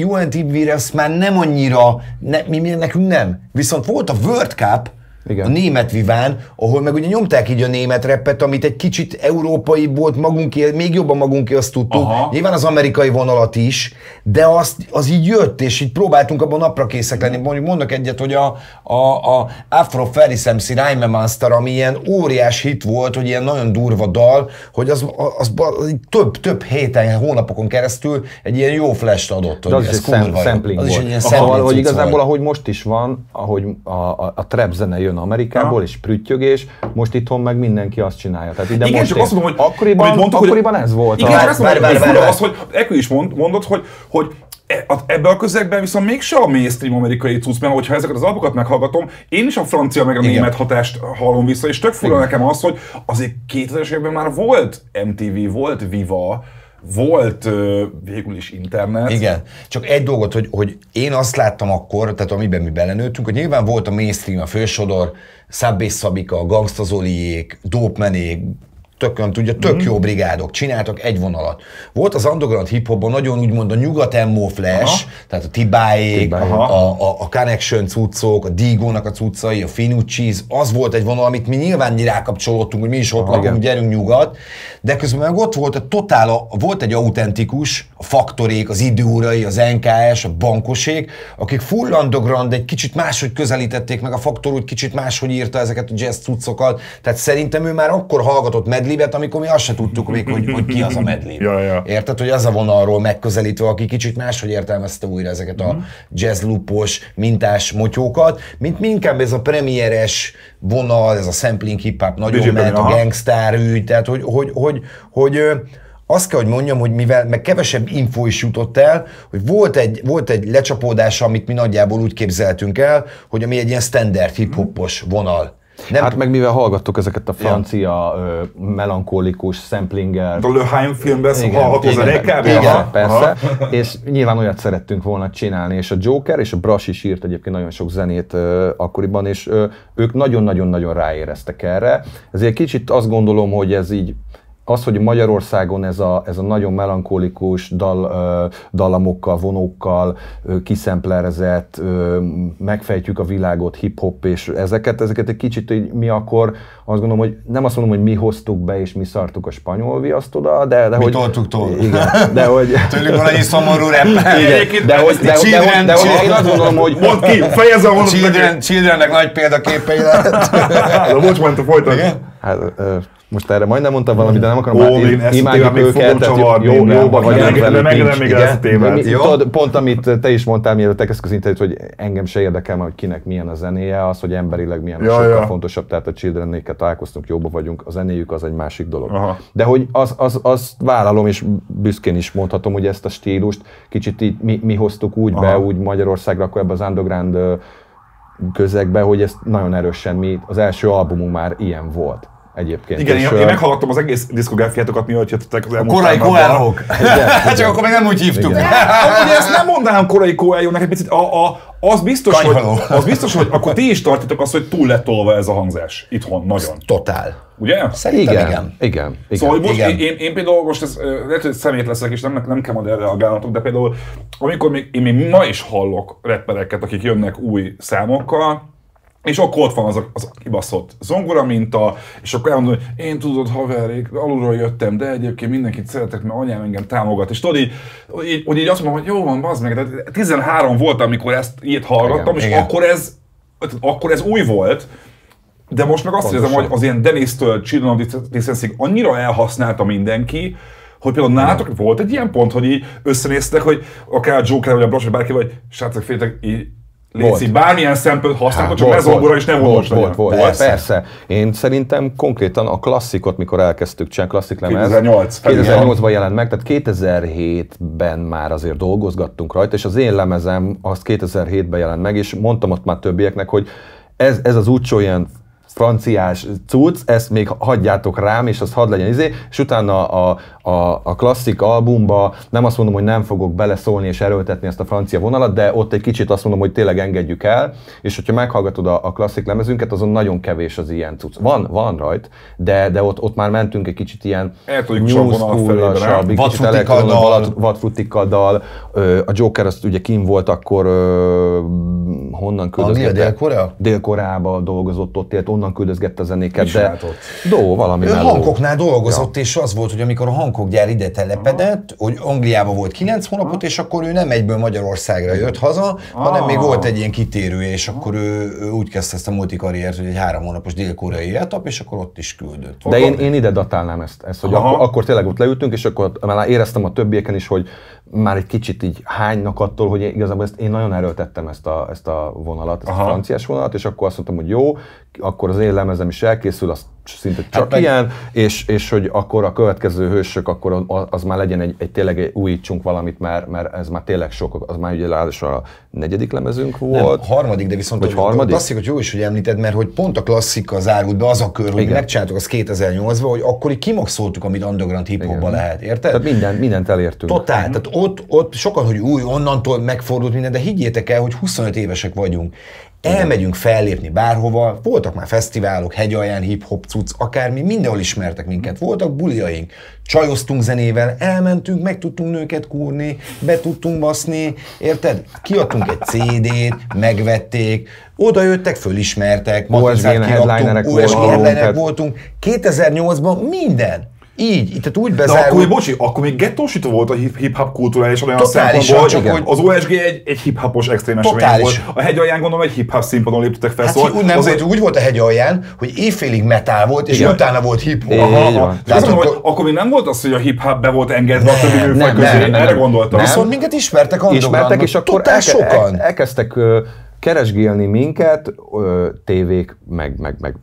azt már nem annyira, ne, mi, mi, nekünk nem. Viszont volt a World Cup, Igen. a német viván, ahol meg ugye nyomták így a német reppet, amit egy kicsit európai volt magunké, még jobban magunké, azt tudtuk. Aha. Nyilván az amerikai vonalat is, de az, az így jött, és így próbáltunk abban napra készek lenni. Mondjuk mondok egyet, hogy a, a, a Afro Ferisemsi Rhyme Master, ami ilyen óriás hit volt, hogy ilyen nagyon durva dal, hogy az, az, az több, több héten, hónapokon keresztül egy ilyen jó flash adott. De hogy az is ez kurva szem, az volt. is egy ilyen sampling hogy cucc igazából, volt. ahogy most is van, ahogy a, a, a trap zene jön Amerikából, Aha. és prüttyögés, most itthon meg mindenki azt csinálja. Tehát ide Igen, most csak én- azt mondom, hogy akkoriban, amit mondtuk, akkoriban hogy, ez volt. Igen, a, csak azt mondom, hogy az, hogy Ekő is mond, mondott, hogy, hogy e- ebbe a közegben viszont mégse a mainstream amerikai cucc, mert hogyha ezeket az albukat meghallgatom, én is a francia meg a Igen. német hatást hallom vissza, és tök fura nekem az, hogy azért 2000-es években már volt MTV, volt Viva, volt végül is internet. Igen, csak egy dolgot, hogy, hogy én azt láttam akkor, tehát amiben mi belenőttünk, hogy nyilván volt a mainstream, a fősodor, Szabé Szabika, Gangsta Zoliék, Dope Tököm tudja, tök Mhm. jó brigádok, csináltak egy vonalat. Volt az underground hip-hopban nagyon úgymond a nyugat emo flash, Aha. tehát a Tibáék, Tibáék. a, a, a Connection cuccok, a Digo-nak a cuccai, a Finucci's, az volt egy vonal, amit mi nyilván rákapcsolódtunk, hogy mi is ott Aha, lakunk, gyerünk nyugat, de közben meg ott volt a totál, a, volt egy autentikus, a faktorék, az időurai, az NKS, a bankosék, akik full underground, egy kicsit máshogy közelítették meg a faktor, úgy kicsit máshogy írta ezeket a jazz cuccokat. Tehát szerintem ő már akkor hallgatott medlibet, amikor mi azt se tudtuk még, hogy, hogy ki az a medlib. Ja, ja. Érted, hogy az a vonalról megközelítve, aki kicsit máshogy értelmezte újra ezeket Mhm. a jazz loopos, mintás motyókat, mint mi inkább ez a premieres vonal, ez a sampling hip-hop nagyon ment, a gangster ügy, tehát hogy, hogy, hogy, hogy ö, azt kell, hogy mondjam, hogy mivel meg kevesebb info is jutott el, hogy volt egy, volt egy lecsapódás, amit mi nagyjából úgy képzeltünk el, hogy ami egy ilyen standard hip-hopos vonal. Nem, Hát meg mivel hallgattuk ezeket a francia ö, melankolikus samplinger A Le Haim filmben Igen, hallható igen, zenék kb. igen, Aha, persze. aha. [LAUGHS] És nyilván olyat szerettünk volna csinálni, és a Joker és a Brush is írt egyébként nagyon sok zenét ö, akkoriban, és ö, ők nagyon-nagyon-nagyon ráéreztek erre. Ezért kicsit azt gondolom, hogy ez így az, hogy Magyarországon ez a, ez a nagyon melankolikus dal, ö, dallamokkal, vonókkal kiszemplerezett, megfejtjük a világot, hip-hop és ezeket, ezeket egy kicsit így mi akkor azt gondolom, hogy nem azt mondom, hogy mi hoztuk be és mi szartuk a spanyol viaszt oda, de, de Mi hogy... toltuk tovább. Igen, de hogy... Tőlük van egy szomorú rap. Igen, de hogy, de, de, de, Children- de, hogy én azt gondolom, hogy Mondd ki, fejezze a mondatot Children, Childrennek nagy példaképei lehet. De bocs, mondta folytatni. Igen? Hát, ö, most erre majdnem mondtam valamit, de nem akarom Ó, hát én ezt a imádjuk őket, tehát jó, jóba meg- velük, ezt a témát. Tudod, pont amit te is mondtál, mielőtt elkezdtük hogy engem se érdekel, hogy kinek milyen a zenéje, az, hogy emberileg milyen, Ja, sokkal ja. fontosabb, tehát a Children-nékkel találkoztunk, jóba vagyunk, a zenéjük az egy másik dolog. Aha. De hogy az, az, azt vállalom, és büszkén is mondhatom, hogy ezt a stílust kicsit így mi, mi hoztuk úgy be, Aha. úgy Magyarországra, akkor ebbe az underground közegbe, hogy ezt nagyon erősen mi, az első albumunk már ilyen volt egyébként. Igen, És, én, én meghallgattam az egész diszkográfiátokat, miatt jöttetek az elmúlt Korai napban. koálhok. [LAUGHS] Csak akkor még nem úgy hívtuk. Igen. [LAUGHS] Ugye ezt nem mondanám korai koáljónak egy picit, a, a, az, biztos, hogy, Kanyhaló. [LAUGHS] az biztos, hogy akkor ti is tartitok azt, hogy túl lett tolva ez a hangzás itthon, nagyon. Totál. Ugye? Szerintem igen, igen. igen. Szóval hogy most Igen. én, én, én, például most ez, lehet, hogy szemét leszek, és nem, nem kell majd erre reagálnatok, de például amikor még, én még ma is hallok rappereket, akik jönnek új számokkal, és akkor ott van az a, az a kibaszott zongora minta, és akkor elmondom, hogy én tudod, haverék, alulról jöttem, de egyébként mindenkit szeretek, mert anyám engem támogat. És tudod, így, így, hogy így azt mondom, hogy jó van, bazd meg, de 13 volt, amikor ezt így hallgattam, Igen, és igen. akkor ez, akkor ez új volt, de most meg azt érzem, hogy az ilyen Dennis-től Children of Distance-ig annyira elhasználta mindenki, hogy például nálatok volt egy ilyen pont, hogy így összenéztek, hogy akár a Joker vagy a Brush, vagy bárki, vagy srácok, féltek, így Léci, Volt. bármilyen szempont használtok, csak Volt, ez zongora is nem volt, volt, volt, volt, Persze. Én szerintem konkrétan a klasszikot, mikor elkezdtük csinálni, klasszik lemez. 2008 felül. 2008-ban jelent meg, tehát 2007-ben már azért dolgozgattunk rajta, és az én lemezem az 2007-ben jelent meg, és mondtam ott már többieknek, hogy ez, ez az úcsó ilyen franciás cucc, ezt még hagyjátok rám, és az hadd legyen izé, és utána a, a, a klasszik albumba nem azt mondom, hogy nem fogok beleszólni és erőltetni ezt a francia vonalat, de ott egy kicsit azt mondom, hogy tényleg engedjük el, és hogyha meghallgatod a, a klasszik lemezünket, azon nagyon kevés az ilyen cucc. Van, van rajt, de, de ott, ott már mentünk egy kicsit ilyen nem? egy kicsit Vadfrutikkal dal. A Joker azt ugye kim volt akkor, honnan küldözgette? Dél-Korea? Dél-Koreába dolgozott ott, élt, onnan küldözgette a zenéket, Mit de csinált ott? do, valami Ő melló. Hankoknál dolgozott, és az volt, hogy amikor a Hankok gyár ide telepedett, hogy Angliában volt 9 hónapot, és akkor ő nem egyből Magyarországra jött haza, hanem még volt egy ilyen kitérője, és akkor ő, ő úgy kezdte ezt a multikarriert, hogy egy három hónapos dél-koreai etap, és akkor ott is küldött. De én, én ide datálnám ezt, ezt hogy akkor, akkor tényleg ott leültünk, és akkor már éreztem a többieken is, hogy már egy kicsit így hánynak attól, hogy én, igazából ezt, én nagyon erőltettem ezt a, ezt a vonalat, ezt Aha. a franciás vonalat, és akkor azt mondtam, hogy jó, akkor az én lemezem is elkészül, az szinte csak meg- ilyen, és, és hogy akkor a következő hősök, akkor az- az már legyen egy, egy tényleg egy, újítsunk valamit, mert, mert ez már tényleg sok, az már ugye ráadásul a negyedik lemezünk volt. Nem, harmadik, de viszont a harmadik? klasszikot jó is, hogy említed, mert hogy pont a klasszika zárult be az a kör, hogy Igen. megcsináltuk azt 2008-ban, hogy akkor így kimaxoltuk, amit underground hip-hopban lehet, érted? Tehát minden, mindent elértünk. Totál, tehát ott, ott sokan, hogy új, onnantól megfordult minden, de higgyétek el, hogy 25 évesek vagyunk. Elmegyünk fellépni bárhova, voltak már fesztiválok, hegyalján, hip-hop cucc, akármi, mindenhol ismertek minket. Voltak buliaink, csajoztunk zenével, elmentünk, meg tudtunk nőket kúrni, be tudtunk baszni, érted? Kiadtunk egy CD-t, megvették, oda jöttek, fölismertek, OSG voltunk, headlinerek voltunk. 2008-ban minden. Így, tehát úgy De akkor, bezárult. még, bocsi, akkor még gettósító volt a hip- hip-hop kulturális olyan Totálisan, szempontból, csak hogy az OSG egy, egy hip-hopos extrém esemény volt. A hegyalján gondolom egy hip-hop színpadon léptetek fel, Hát szóval úgy, nem azért- volt, úgy volt a hegy alján, hogy éjfélig metal volt, és Igen. utána volt hip-hop. Aha. Tehát akkor, hogy akkor még nem volt az, hogy a hip-hop be volt engedve a Nem, többi műfaj nem, közé. nem, nem, Erre nem. gondoltam. Nem. viszont minket ismertek ismertek, és akkor elke, sokan. el, elkezdtek keresgélni minket, ö, tévék, meg, meg, meg,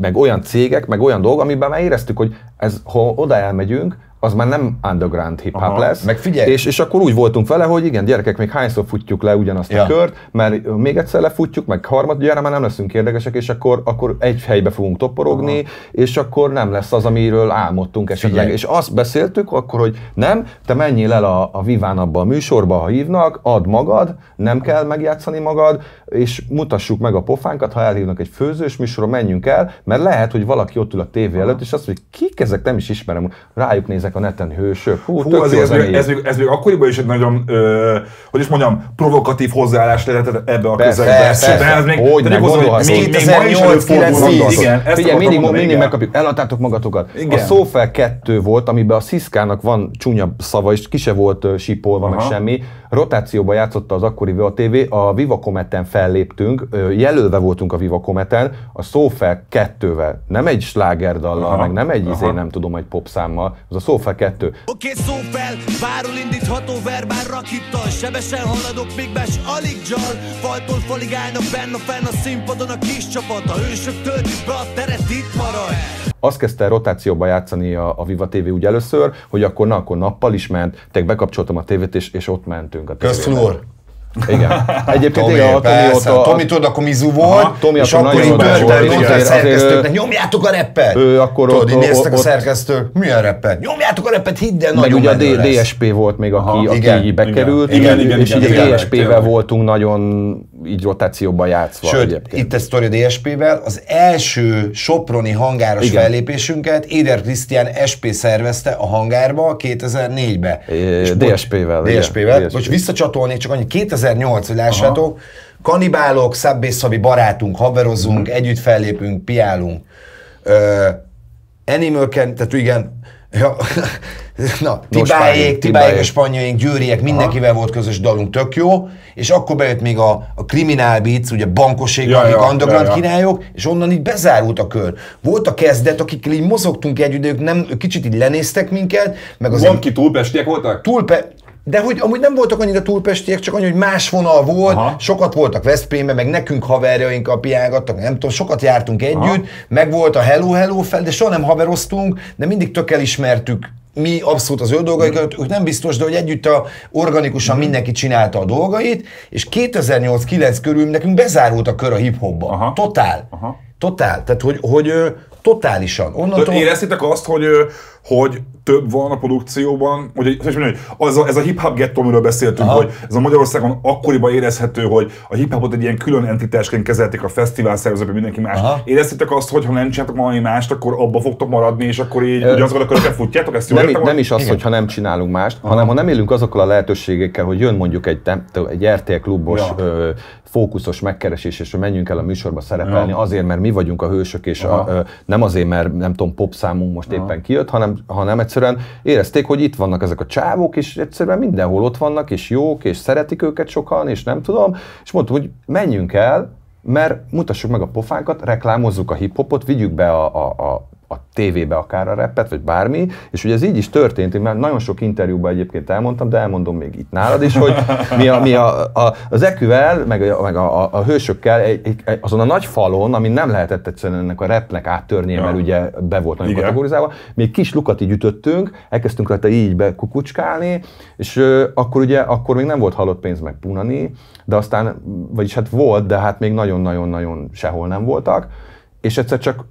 meg olyan cégek, meg olyan dolgok, amiben már éreztük, hogy ez, ha oda elmegyünk, az már nem underground hip-hop Aha. lesz. Meg figyelj! És, és akkor úgy voltunk vele, hogy igen, gyerekek, még hányszor futjuk le ugyanazt Ja. a kört, mert még egyszer lefutjuk, meg harmadjára már nem leszünk érdekesek, és akkor, akkor egy helybe fogunk toporogni, Aha. és akkor nem lesz az, amiről álmodtunk esetleg. Figyelj! És azt beszéltük akkor, hogy nem, te menjél el a, a Viván abba a műsorba, ha hívnak, add magad, nem kell megjátszani magad, és mutassuk meg a pofánkat, ha elhívnak egy főzős műsorra, menjünk el, mert lehet, hogy valaki ott ül a tévé előtt, és azt mondja, kik ezek, nem is ismerem, rájuk nézek a neten hősök. Hú, Hú, azért ez, még, ez, még, ez még akkoriban is egy nagyon, ö, hogy is mondjam, provokatív hozzáállás lehetett ebbe a Persze, közegbe. persze. De ez még, Hogy hogy gondolhatsz. még, még ma is 2008, előfordul. 9, Igen, Figyelj, mindig, mondani, mindig megkapjuk, eladtátok magatokat. Igen. A Szófel 2 volt, amiben a Sziszkának van csúnya szava, és ki se volt sípolva, meg semmi. Rotációban játszotta az akkori TV, a Viva Cometen felléptünk, jelölve voltunk a Viva Cometen, a Szófel 2-vel, nem egy slágerdallal, meg nem egy izé, nem tudom, egy popszámmal, az a Szófel 2. Oké, szó fel, bárul indítható verbál rakittal Sebesen haladok, míg mes alig dzsal Faltól falig állnak benne fenn a színpadon a kis csapat A hősök töltik be a teret, itt marad azt kezdte rotációba játszani a, a Viva TV úgy először, hogy akkor na, akkor nappal is ment, te bekapcsoltam a tévét, és, és ott mentünk a tévében. Közflór. Igen. [LAUGHS] Egyébként Tomi, igen, a Tomi persze. ott a, Tomi tudod, akkor Mizu volt, Aha, Tomi és akkor így mondta a szerkesztőknek, nyomjátok a reppet! Ő akkor Tudod, ott- így néztek a ott- szerkesztők, milyen reppet? Nyomjátok a reppet, hidd el, meg nagyon ugye a. DSP volt még, aki, Aha, aki igen, így bekerült, igen, igen, és igen, így a DSP-vel voltunk nagyon így rotációban játszva Sőt, egyébként. itt egy sztori a DSP-vel, az első soproni hangáros Igen. fellépésünket Éder Krisztián SP szervezte a hangárba 2004-be. É, És bocs, DSP-vel, DSP-vel. DSP. Most visszacsatolnék csak annyi, 2008, hogy lássátok, kanibálok, Szabbé Szabi barátunk, haverozunk, Mhm. együtt fellépünk, piálunk. Ö, Animal Can, tehát igen, ja, [LAUGHS] na, Tibáék, Tibáék. A spanyaink, győriek, mindenkivel volt közös dalunk, tök jó, és akkor bejött még a, a Criminal Beats, ugye bankosék, Ja, akik ja, underground ja, ja. királyok, és onnan így bezárult a kör. Volt a kezdet, akikkel így mozogtunk együtt, de ők nem, ők kicsit így lenéztek minket, meg az Mondd ki, túlpestiek voltak? túlpe... De hogy amúgy nem voltak annyira túlpestiek, csak annyi, hogy más vonal volt, Aha. Sokat voltak Veszprémben, meg nekünk haverjaink a piálgattak, nem tudom, sokat jártunk együtt, Aha. meg volt a Hello Hello fel, de soha nem haveroztunk, de mindig tök elismertük mi abszolút az ő dolgaikat, ők nem biztos, de hogy együtt a, organikusan Mhm. mindenki csinálta a dolgait, és 2008-9 körül nekünk bezárult a kör a hip-hopba. Totál. Aha. Totál. Tehát, hogy, hogy totálisan. Onnantól... Éreztétek azt, hogy, hogy több van a produkcióban, hogy, hogy, az a, ez a hip-hop gettó, amiről beszéltünk, Aha. hogy ez a Magyarországon akkoriban érezhető, hogy a hip-hopot egy ilyen külön entitásként kezelték a fesztivál szervezőben mindenki más. Aha. Éreztétek azt, hogy ha nem csináltok valami mást, akkor abba fogtok maradni, és akkor így ugyanazokat a köröket futjátok? Ezt nem, nem is az, hogy ha nem csinálunk mást, hanem ha nem élünk azokkal a lehetőségekkel, hogy jön mondjuk egy, egy RTL klubos, Ja. ö, fókuszos megkeresés, és hogy menjünk el a műsorba szerepelni, Ja. azért, mert mi vagyunk a hősök, és a, Aha. ö, nem azért, mert nem tudom, popszámunk most éppen kijött, hanem, hanem egyszerűen érezték, hogy itt vannak ezek a csávók, és egyszerűen mindenhol ott vannak, és jók, és szeretik őket sokan, és nem tudom, és mondtuk, hogy menjünk el, mert mutassuk meg a pofánkat, reklámozzuk a hip-hopot, vigyük be a, a, a, a tévébe akár a rappet, vagy bármi, és ugye ez így is történt, én már nagyon sok interjúban egyébként elmondtam, de elmondom még itt nálad is, hogy mi, a, mi a, a, az eküvel, meg, a, meg a, a, a hősökkel egy, egy, azon a nagy falon, ami nem lehetett egyszerűen ennek a repnek áttörnie, Ja. mert ugye be volt nagyon Igen. kategorizálva, egy kis lukat így ütöttünk, elkezdtünk rajta így bekukucskálni, és ö, akkor ugye, akkor még nem volt halott pénz meg punani, de aztán, vagyis hát volt, de hát még nagyon-nagyon-nagyon sehol nem voltak, és egyszer csak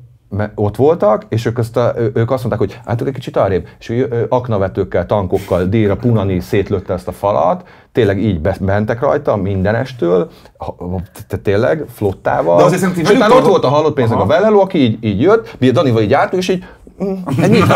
ott voltak, és ők, azt a, ők azt mondták, hogy álltok egy kicsit arrébb, és ő, aknavetőkkel, tankokkal délre punani szétlőtte ezt a falat, tényleg így be- bentek rajta mindenestől, tényleg, flottával. De azért szerintem utána ott volt a halott pénznek Aha. a veleló, aki így, így jött, mi Danival így jártunk, és így mm, egy [LAUGHS]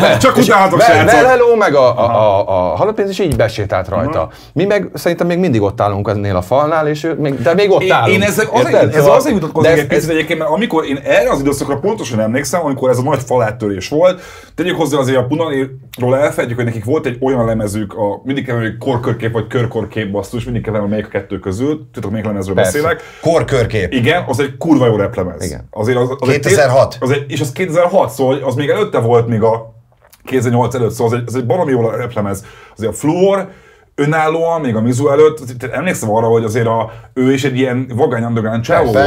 be. Csak utálhatok, Ve- srácok. Veleló, meg a, a, a, a halott pénz, és így besétált rajta. Mi meg szerintem még mindig ott állunk ennél a falnál, és még, de még ott Én, állunk. én ezzel azért, ezzel Szóval- azért vitatkozom de egy ez- picit egyébként, mert amikor én erre az időszakra pontosan emlékszem, amikor ez a nagy faláttörés volt, tegyük hozzá azért a Punaniról elfelejtjük, hogy nekik volt egy olyan lemezük, a, mindig keverem, hogy korkörkép vagy körkorkép basszus, mindig keverem, melyik a kettő közül, tudok melyik lemezről Persze. beszélek. Korkörkép. Igen, az egy kurva jó replemez. Igen. Azért az, az egy- 2006. az egy, és az 2006, szóval az még előtte volt még a 2008 előtt, szóval az egy, az egy baromi jó replemez. Azért a Fluor, önállóan, még a Mizu előtt, emlékszem arra, hogy azért a, ő is egy ilyen vagány underground csávó volt.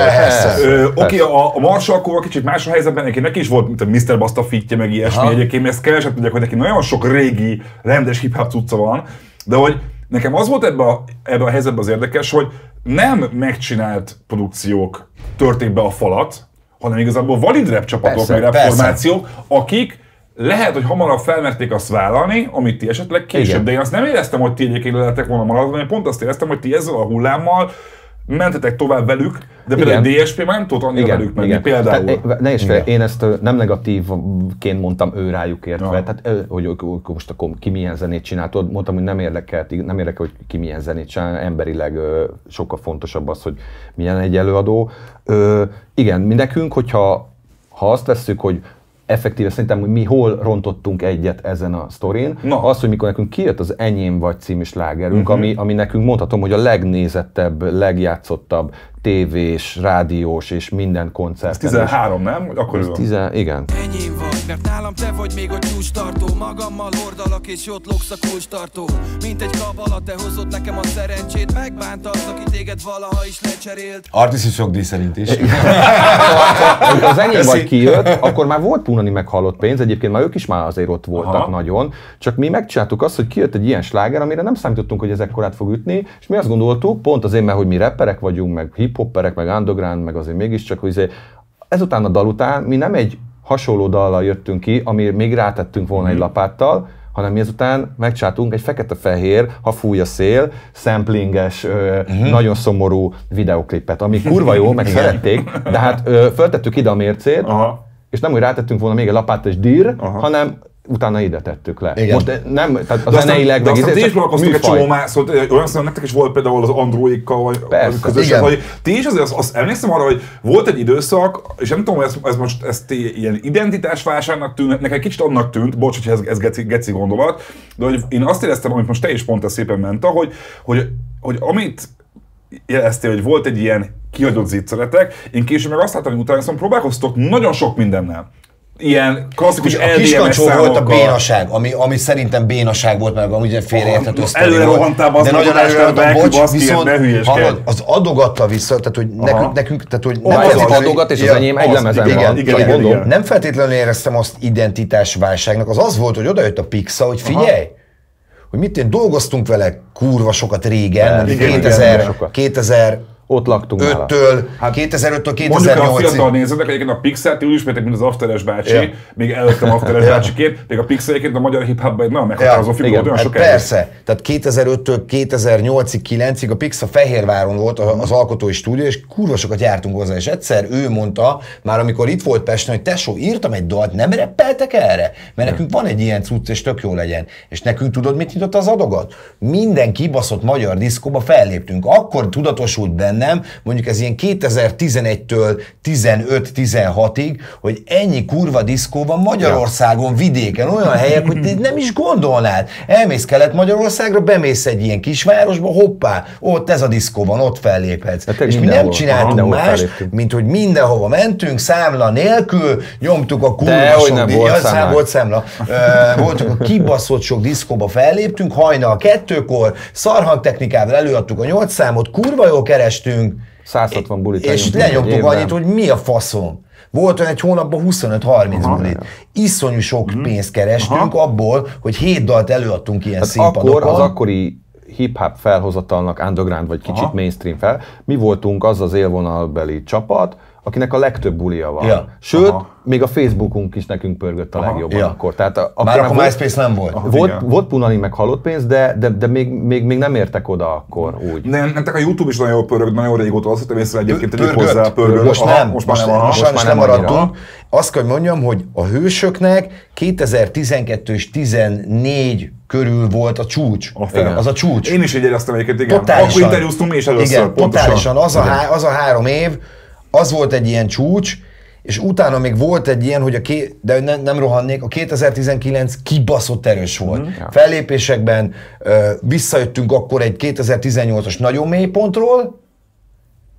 Oké, a, a Marsalkóval kicsit más a helyzetben, neki, neki is volt, mint a Mr. Basta fitje, meg ilyesmi Aha. egyébként, mert ezt keveset tudják, hogy neki nagyon sok régi, rendes hip-hop cucca van, de hogy nekem az volt ebben a, ebbe a helyzetben az érdekes, hogy nem megcsinált produkciók törték be a falat, hanem igazából valid rap csapatok, Persze, meg rap formációk, akik lehet, hogy hamarabb felmerték azt vállalni, amit ti esetleg később, Igen. de én azt nem éreztem, hogy ti egyébként le lettek volna maradva, hanem pont azt éreztem, hogy ti ezzel a hullámmal mentetek tovább velük, de például Igen. a DSP már nem tudott annyira velük menni, például. Tehát, ne is fél, én ezt ö, nem negatívként mondtam ő rájuk értve, Aha. tehát ö, hogy most akkor ki milyen zenét csinált, Tudod, mondtam, hogy nem érdekelt, nem érdekel, hogy ki milyen zenét csinál, emberileg ö, sokkal fontosabb az, hogy milyen egy előadó. Ö, igen, mi nekünk, hogyha ha azt vesszük, hogy effektíve szerintem, hogy mi hol rontottunk egyet ezen a sztorin, Na. az, hogy mikor nekünk kijött az Enyém vagy című slágerünk, Mhm. ami, ami nekünk mondhatom, hogy a legnézettebb, legjátszottabb tévés, rádiós és minden koncerten. is. 13, nem? Akkor Ez ő van. tizen, igen. Enyém vagy, mert nálam te vagy még a csústartó Magammal hordalak és ott lógsz a kulcstartó Mint egy kabala, te hozod nekem a szerencsét Megbántalsz, aki téged valaha is lecserélt Artiszi sok díj szerint is. Az enyém vagy kijött, akkor már volt Punani meghalott pénz, egyébként már ők is már azért ott voltak Aha. nagyon, csak mi megcsináltuk azt, hogy kijött egy ilyen sláger, amire nem számítottunk, hogy ez ekkorát fog ütni, és mi azt gondoltuk, pont azért, mert hogy mi rapperek vagyunk, meg hip-hopperek, meg underground, meg azért mégiscsak, hogy azért ezután a dal után mi nem egy hasonló dallal jöttünk ki, ami még rátettünk volna egy lapáttal, hanem mi ezután megcsináltunk egy fekete-fehér, ha fúj a szél, samplinges, ö, nagyon szomorú videoklipet, ami kurva jó, meg szerették, de hát ö, föltettük ide a mércét, Aha. és nem, hogy rátettünk volna még egy lapát és dír, Aha. hanem utána ide tettük le. Igen. Most nem, tehát a De zeneileg, de aztán izé, ti is egy csomó más, szóval olyan szerintem nektek is volt például az androikkal, vagy Persze, közösen, igen. hogy ti is azért azt, azt emlékszem arra, hogy volt egy időszak, és nem tudom, hogy ez, ez most ezt ilyen identitásválságnak tűnt, nekem kicsit annak tűnt, bocs, hogy ez, ez geci, geci gondolat, de hogy én azt éreztem, amit most te is pont szépen ment, hogy, hogy, hogy amit jeleztél, hogy volt egy ilyen kihagyott zicseretek, én később meg azt láttam, hogy utána szóval próbálkoztok nagyon sok mindennel. Ilyen klasszikus A LDMS kiskancsó volt a bénaság, ami, ami szerintem bénaság volt, meg amúgy egy félreérthető sztori előre volt. rohantál, De nagyon előre bocs, baszki, viszont hallod, az adogatta vissza, tehát hogy Aha. nekünk, nekünk tehát hogy Ó, ez az adogat és az enyém egy lemezen igen, van. igen, igen, igen. Nem feltétlenül éreztem azt identitásválságnak, az az volt, hogy odajött a Pixa, hogy figyelj, hogy mit én dolgoztunk vele kurva sokat régen, Igen, igen, 2000, sokat. 2000 Ott laktunk nála. 5-től, 2005-től Mondjuk a 2008-ig. fiatal nézőnek, egyébként a Pixel, ti úgy ismertek, mint az Afteres bácsi, Ja. még előttem Afteres [LAUGHS] Ja. bácsiként, még a Pixel egyébként a magyar hip-hopban egy nagyon meghatározó Ja, figura, olyan Hát sokáig. persze, tehát 2005-től 2008-ig, 9-ig a Pixa Fehérváron volt a- az alkotói stúdió, és kurva sokat jártunk hozzá, és egyszer ő mondta, már amikor itt volt Pesten, hogy tesó, írtam egy dalt, nem reppeltek erre? Mert nekünk van egy ilyen cucc, és tök jó legyen. És nekünk tudod, mit nyitott az adogat? Minden kibaszott magyar diszkóba felléptünk. Akkor tudatosult bennem, mondjuk ez ilyen 2011-től 15-16-ig, hogy ennyi kurva diszkó van Magyarországon, vidéken, olyan helyek, hogy [LAUGHS] nem is gondolnád. Elmész Kelet-Magyarországra, bemész egy ilyen kisvárosba, hoppá, ott ez a diszkó van, ott felléphetsz. Hát És mi nem csináltunk más, mint hogy mindenhova mentünk, számla nélkül, nyomtuk a kurva sok volt szám, számla. Voltunk a kibaszott sok diszkóba felléptünk, hajnal kettőkor, szarhangtechnikával előadtuk a nyolc számot, kurva jól kerestünk, 160 bulit és lenyomtuk annyit, hogy mi a faszom. Volt olyan egy hónapban 25-30 bulit. Iszonyú sok pénzt kerestünk abból, hogy hét dalt előadtunk ilyen Hát színpadokon. akkor az akkori hip-hop felhozatalnak underground, vagy kicsit Aha. mainstream fel. Mi voltunk az az élvonalbeli csapat, akinek a legtöbb bulia van. Ja. Sőt, Aha. még a Facebookunk is nekünk pörgött a Aha. legjobban Ja. akkor. Tehát a, Már akkor volt- MySpace nem volt. volt, igen. volt punani meg halott pénz, de, de, de még, még, még, nem értek oda akkor úgy. Nem, nektek a YouTube is nagyon pörög, nagyon régóta azt hittem észre egyébként Pörgött. hozzá, pörgött. Most nem, most már nem. most már nem maradtunk. Azt kell, hogy mondjam, hogy a hősöknek 2012 és 14 körül volt a csúcs. Afele. Az a csúcs. Én is így éreztem egyébként, igen. Totálisan. Akkor interjúztunk mi is először, Igen, pontosan. totálisan. Az a, há, az a három év, az volt egy ilyen csúcs, és utána még volt egy ilyen, hogy a ké, de ne, nem rohannék, a 2019 kibaszott erős volt. Mhm. Mm. Fellépésekben ö, visszajöttünk akkor egy 2018-as nagyon mély pontról,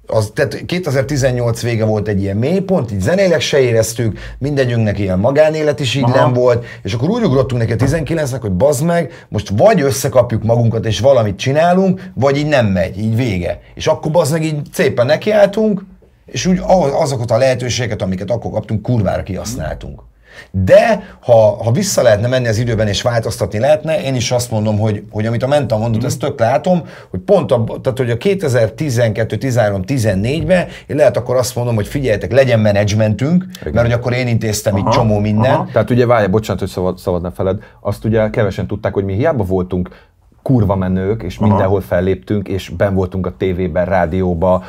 az, tehát 2018 vége volt egy ilyen mélypont, így zenéleg se éreztük, mindegyünknek ilyen magánélet is így Aha. nem volt, és akkor úgy ugrottunk neki a 19-nek, hogy bazd meg, most vagy összekapjuk magunkat és valamit csinálunk, vagy így nem megy, így vége. És akkor bazd meg így szépen nekiálltunk, és úgy azokat a lehetőségeket, amiket akkor kaptunk, kurvára kihasználtunk. De ha, ha vissza lehetne menni az időben és változtatni lehetne, én is azt mondom, hogy, hogy amit a Menta mondott, Mhm. ezt tök látom, hogy pont a, tehát, hogy a 2012, 13, 14-ben én lehet akkor azt mondom, hogy figyeljetek, legyen menedzsmentünk, mert hogy akkor én intéztem itt csomó minden. aha. Tehát ugye várja, bocsánat, hogy szabad, szabad ne feled, azt ugye kevesen tudták, hogy mi hiába voltunk kurva menők, és mindenhol felléptünk, és ben voltunk a tévében, rádióba,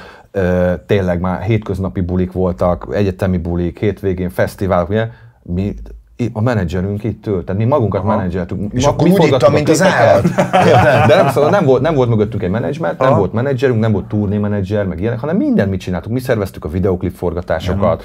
tényleg már hétköznapi bulik voltak, egyetemi bulik, hétvégén, fesztiválok, ugye, mi, a menedzserünk itt ült, tehát mi magunkat menedzseltünk. És Ma- akkor úgy ittam, mint az állat. [LAUGHS] De nem, szóval nem, volt, nem volt mögöttünk egy menedzsment, nem Aha. volt menedzserünk, nem volt turné menedzser, meg ilyenek, hanem mindent mit csináltuk. Mi szerveztük a videoklip forgatásokat,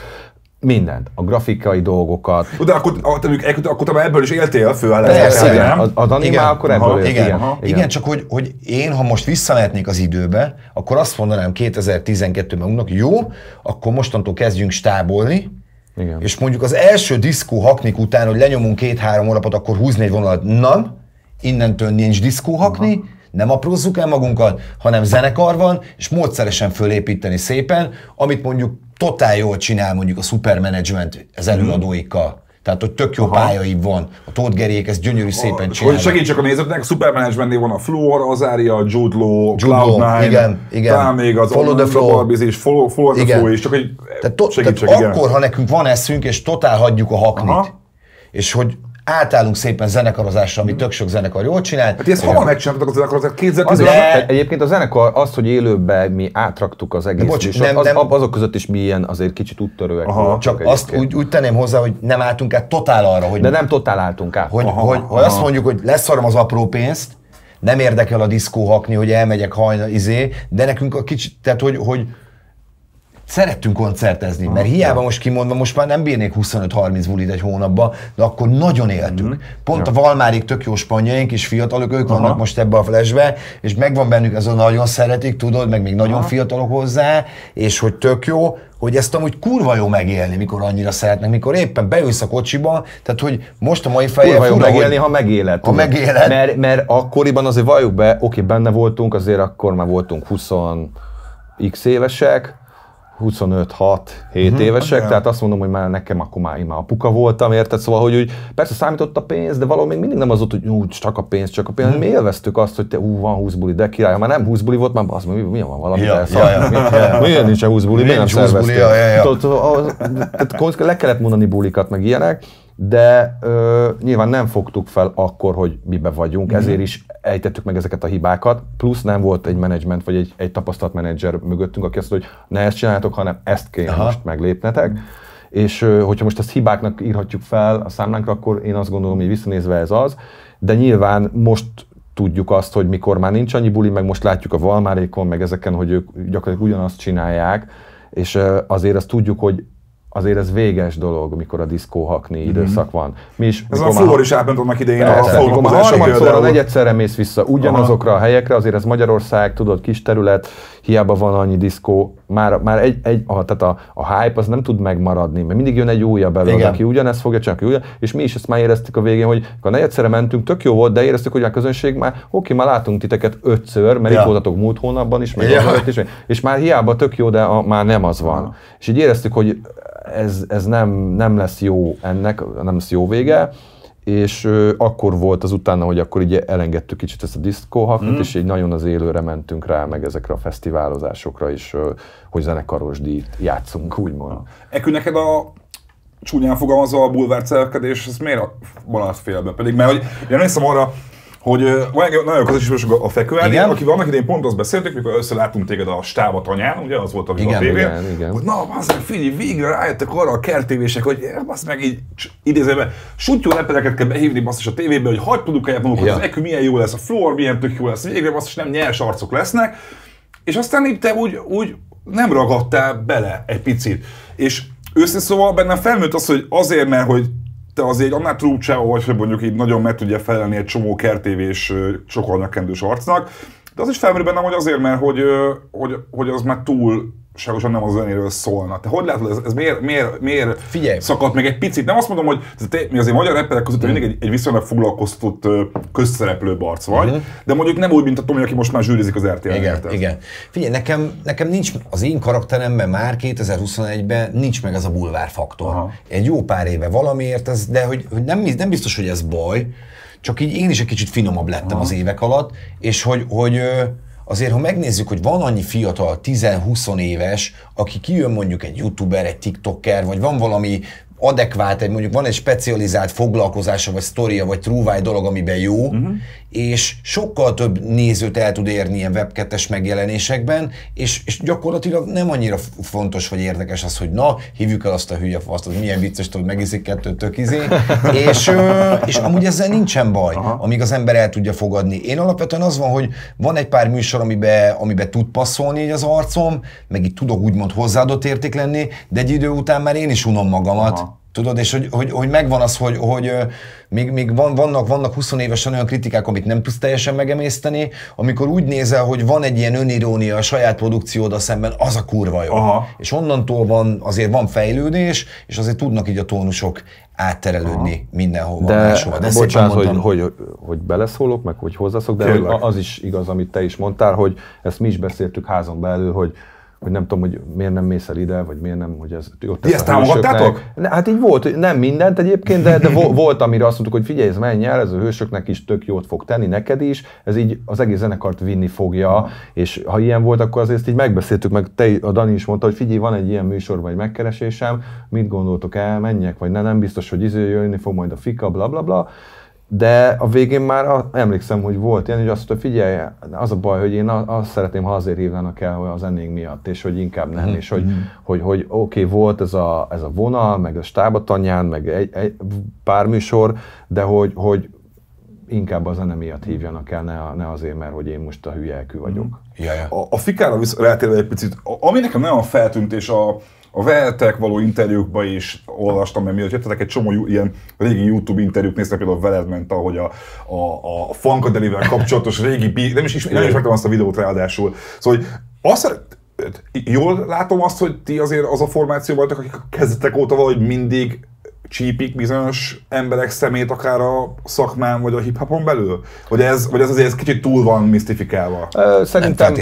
mindent, a grafikai dolgokat. De akkor, akkor, akkor, te már ebből is éltél. Persze, igen. nem? A, a Dani Igen. már akkor ebből Aha, élt, igen, igen. aha. igen. igen, csak hogy, hogy én, ha most visszamehetnék az időbe, akkor azt mondanám 2012-ben magunknak, jó, akkor mostantól kezdjünk stábolni, Igen. és mondjuk az első diszkó haknik után, hogy lenyomunk két-három órapot, akkor húzni egy vonalat, nem, innentől nincs diszkó hakni, nem aprózzuk el magunkat, hanem zenekar van, és módszeresen fölépíteni szépen, amit mondjuk totál jól csinál mondjuk a supermanagement az előadóikkal. Tehát, hogy tök jó Aha. pályaib van. A Tóth Gerék ezt gyönyörű szépen Hogy csinálják. segítsek a nézőknek, Supermanagementnél van a Floor, Azaria, Jude Law, Jude Law, Cloud9, igen, igen. talán még az Follow the Flow. Is, Follow, follow the Igen. Flow is, csak hogy Tehát, to, segítsek, tehát igen. akkor, ha nekünk van eszünk, és totál hagyjuk a haknit, Aha. és hogy átállunk szépen zenekarozásra, amit tök sok zenekar jól csinált. Hát ezt hamar megcsináltatok az zenekar, 2010 Azért, De- egy- egyébként a zenekar, az, hogy élőben mi átraktuk az egész bocs, műsort, nem- az, nem- azok között is mi ilyen azért kicsit úttörőek Aha. Csak azt egyébként. úgy, úgy tenném hozzá, hogy nem álltunk át totál arra, hogy, De nem totál álltunk át. hogy, Aha, hogy, aha. hogy azt mondjuk, hogy leszarom az apró pénzt, nem érdekel a diszkó hakni, hogy elmegyek hajna, izé, de nekünk a kicsit, tehát hogy, hogy szerettünk koncertezni, mert hiába most kimondva, most már nem bírnék 25-30 bulit egy hónapba, de akkor nagyon éltünk. Mhm. Pont a Valmárik tök jó spanyaink és fiatalok, ők vannak most ebbe a flashbe, és megvan bennük ez a nagyon szeretik, tudod, meg még nagyon fiatalok hozzá, és hogy tök jó, hogy ezt amúgy kurva jó megélni, mikor annyira szeretnek, mikor éppen beülsz a kocsiba, tehát hogy most a mai fejjel Kurva jó fura, megélni, hogy- ha megéled. Ha megéled. Mert, mert akkoriban azért valljuk be, oké, benne voltunk, azért akkor már voltunk 20 x évesek, 25-6-7 uh-huh, évesek, tehát azt mondom, hogy már nekem akkor már, én már apuka voltam, érted? Szóval, hogy úgy, persze számított a pénz, de valahol még mindig nem az volt, hogy ú, csak a pénz, csak a pénz, uh-huh. mi élveztük azt, hogy te, ú, van 20 buli, de király, ha már nem 20 buli volt, már az, mi, mi van valami, Ja, elszart, ja, ja, mi- ja, ja. miért nincsen 20 buli, miért nem Nincs 20 buli, szervezték? ja, ja, ja. Az- tehát le kellett mondani bulikat, meg ilyenek, de ö, nyilván nem fogtuk fel akkor, hogy mibe vagyunk, ezért is ejtettük meg ezeket a hibákat, plusz nem volt egy menedzsment, vagy egy, egy tapasztalt menedzser mögöttünk, aki azt mondta, hogy ne ezt csináljátok, hanem ezt kéne Aha. most meglépnetek. És ö, hogyha most ezt hibáknak írhatjuk fel a számlánkra, akkor én azt gondolom, hogy visszanézve ez az, de nyilván most tudjuk azt, hogy mikor már nincs annyi buli, meg most látjuk a Valmárékon, meg ezeken, hogy ők gyakorlatilag ugyanazt csinálják, és ö, azért azt tudjuk, hogy azért ez véges dolog, mikor a diszkó hakni időszak van. Mi is, Ez a mikor Floor is átment annak idején, a Persze, amikor az már harmadszorra, negyedszerre mész vissza ugyanazokra a helyekre, azért ez Magyarország, tudod, kis terület, hiába van annyi diszkó, már, már egy, egy a, tehát a, a hype az nem tud megmaradni, mert mindig jön egy újabb előad, Igen. aki ugyanezt fogja csinálni, ugyan, és mi is ezt már éreztük a végén, hogy a negyedszerre mentünk, tök jó volt, de éreztük, hogy a közönség már, oké, már látunk titeket ötször, mert Ja. itt voltatok múlt hónapban is, meg Ja. is, és már hiába tök jó, de a, már nem az van. És így éreztük, hogy ez, ez nem, nem lesz jó ennek, nem lesz jó vége, és ö, akkor volt az utána, hogy akkor így elengedtük kicsit ezt a diszkóhakot, mm. és így nagyon az élőre mentünk rá, meg ezekre a fesztiválozásokra is, ö, hogy zenekaros díjt játszunk, úgymond. Ekkor neked a csúnyán fogalmazva a bulvár celkedés, ez miért maradt félbe? Pedig, mert hogy én emlékszem arra, hogy egy nagyon közös ismerősünk a Fekőádi, akivel annak idején pont azt beszéltük, mikor összeláttunk téged a stába tanyán, ugye az volt a Viva Igen, igen, igen. hogy na, az figyelj, végre rájöttek arra a kertévések, hogy azt meg így idézőben, sutyó lepeleket kell behívni basszus a tévébe, hogy hagyd produkálják magukat, Ja. az ekü milyen jó lesz, a fluor milyen tök jó lesz, végre basszus nem nyers arcok lesznek, és aztán így te úgy, úgy nem ragadtál bele egy picit. És őszintén szóval bennem felnőtt az, hogy azért, mert hogy te azért annál trúcsáó vagy, hogy mondjuk így nagyon meg tudja felelni egy csomó kertévés, ö, csokolnyakendős arcnak, de az is felmerül bennem, hogy azért, mert hogy, hogy, hogy az már túl ságosan nem a zenéről szólna. Te hogy látod, ez, ez miért, miért, miért Figyelj. szakadt meg egy picit? Nem azt mondom, hogy te, mi azért magyar rapperek között mindig egy, egy viszonylag foglalkoztatott ö, közszereplő barc vagy, de mondjuk nem úgy, mint a Tomi, aki most már zsűrizik az RTL-t. Igen, érted? igen. Figyelj, nekem, nekem nincs, az én karakteremben már 2021-ben nincs meg ez a bulvár faktor. Aha. Egy jó pár éve valamiért, ez, de hogy, hogy nem, nem biztos, hogy ez baj, csak így én is egy kicsit finomabb lettem Aha. az évek alatt, és hogy, hogy azért, ha megnézzük, hogy van annyi fiatal, 10-20 éves, aki kijön mondjuk egy youtuber, egy tiktoker, vagy van valami adekvát, egy mondjuk van egy specializált foglalkozása, vagy sztoria, vagy trúváj dolog, amiben jó, uh-huh. És sokkal több nézőt el tud érni ilyen webkettes megjelenésekben, és, és gyakorlatilag nem annyira fontos vagy érdekes az, hogy na, hívjuk el azt a hülye hogy milyen vicces, hogy megiszik kettőt tök izé, és, és amúgy ezzel nincsen baj, Aha. amíg az ember el tudja fogadni. Én alapvetően az van, hogy van egy pár műsor, amiben, amiben tud passzolni így az arcom, meg itt tudok úgymond hozzáadott érték lenni, de egy idő után már én is unom magamat, Aha. Tudod, és hogy, hogy, hogy megvan az, hogy, hogy még, még van, vannak, vannak 20 évesen olyan kritikák, amit nem tudsz teljesen megemészteni, amikor úgy nézel, hogy van egy ilyen önirónia a saját produkcióddal szemben, az a kurva jó. Aha. És onnantól van, azért van fejlődés, és azért tudnak így a tónusok átterelődni Aha. mindenhova, De, máshova. de bocsánat, hogy, hogy, hogy beleszólok, meg hogy hozzászok, de hogy az is igaz, amit te is mondtál, hogy ezt mi is beszéltük házon belül, hogy hogy nem tudom, hogy miért nem mész el ide, vagy miért nem, hogy ez ott Ti ezt támogattátok? Hát így volt, nem mindent egyébként, de, de vo- volt, amire azt mondtuk, hogy figyelj, ez menj el, ez a hősöknek is tök jót fog tenni, neked is, ez így az egész zenekart vinni fogja, és ha ilyen volt, akkor azért így megbeszéltük, meg te, a Dani is mondta, hogy figyelj, van egy ilyen műsor, vagy megkeresésem, mit gondoltok el, menjek, vagy ne, nem biztos, hogy izé jönni fog majd a fika, bla bla bla. De a végén már a, emlékszem, hogy volt ilyen, hogy azt mondta, figyelj, az a baj, hogy én azt szeretném, ha azért hívnának el hogy a zenénk miatt, és hogy inkább nem, és hogy, hogy, hogy oké, okay, volt ez a, ez a vonal, meg a stábatanyán, meg egy, egy pár műsor, de hogy, hogy inkább a zene miatt hívjanak el, ne, a- ne azért, mert hogy én most a hülye vagyok. Ja, ja. A, a fikára visz, rátérve egy picit, a- ami nekem nagyon feltűnt, és a, a veletek való interjúkban is olvastam, mert miatt jöttetek egy csomó ilyen régi YouTube interjút néztem, például veled ment, ahogy a, a, a Funkadelivel kapcsolatos régi, nem is, ismer- nem ismertem azt a videót ráadásul. Szóval, hogy azt jól látom azt, hogy ti azért az a formáció voltak, akik a kezdetek óta valahogy mindig csípik bizonyos emberek szemét, akár a szakmán, vagy a hip-hopon belül? Vagy ez, vagy ez azért ez kicsit túl van misztifikálva? Ö, Szerintem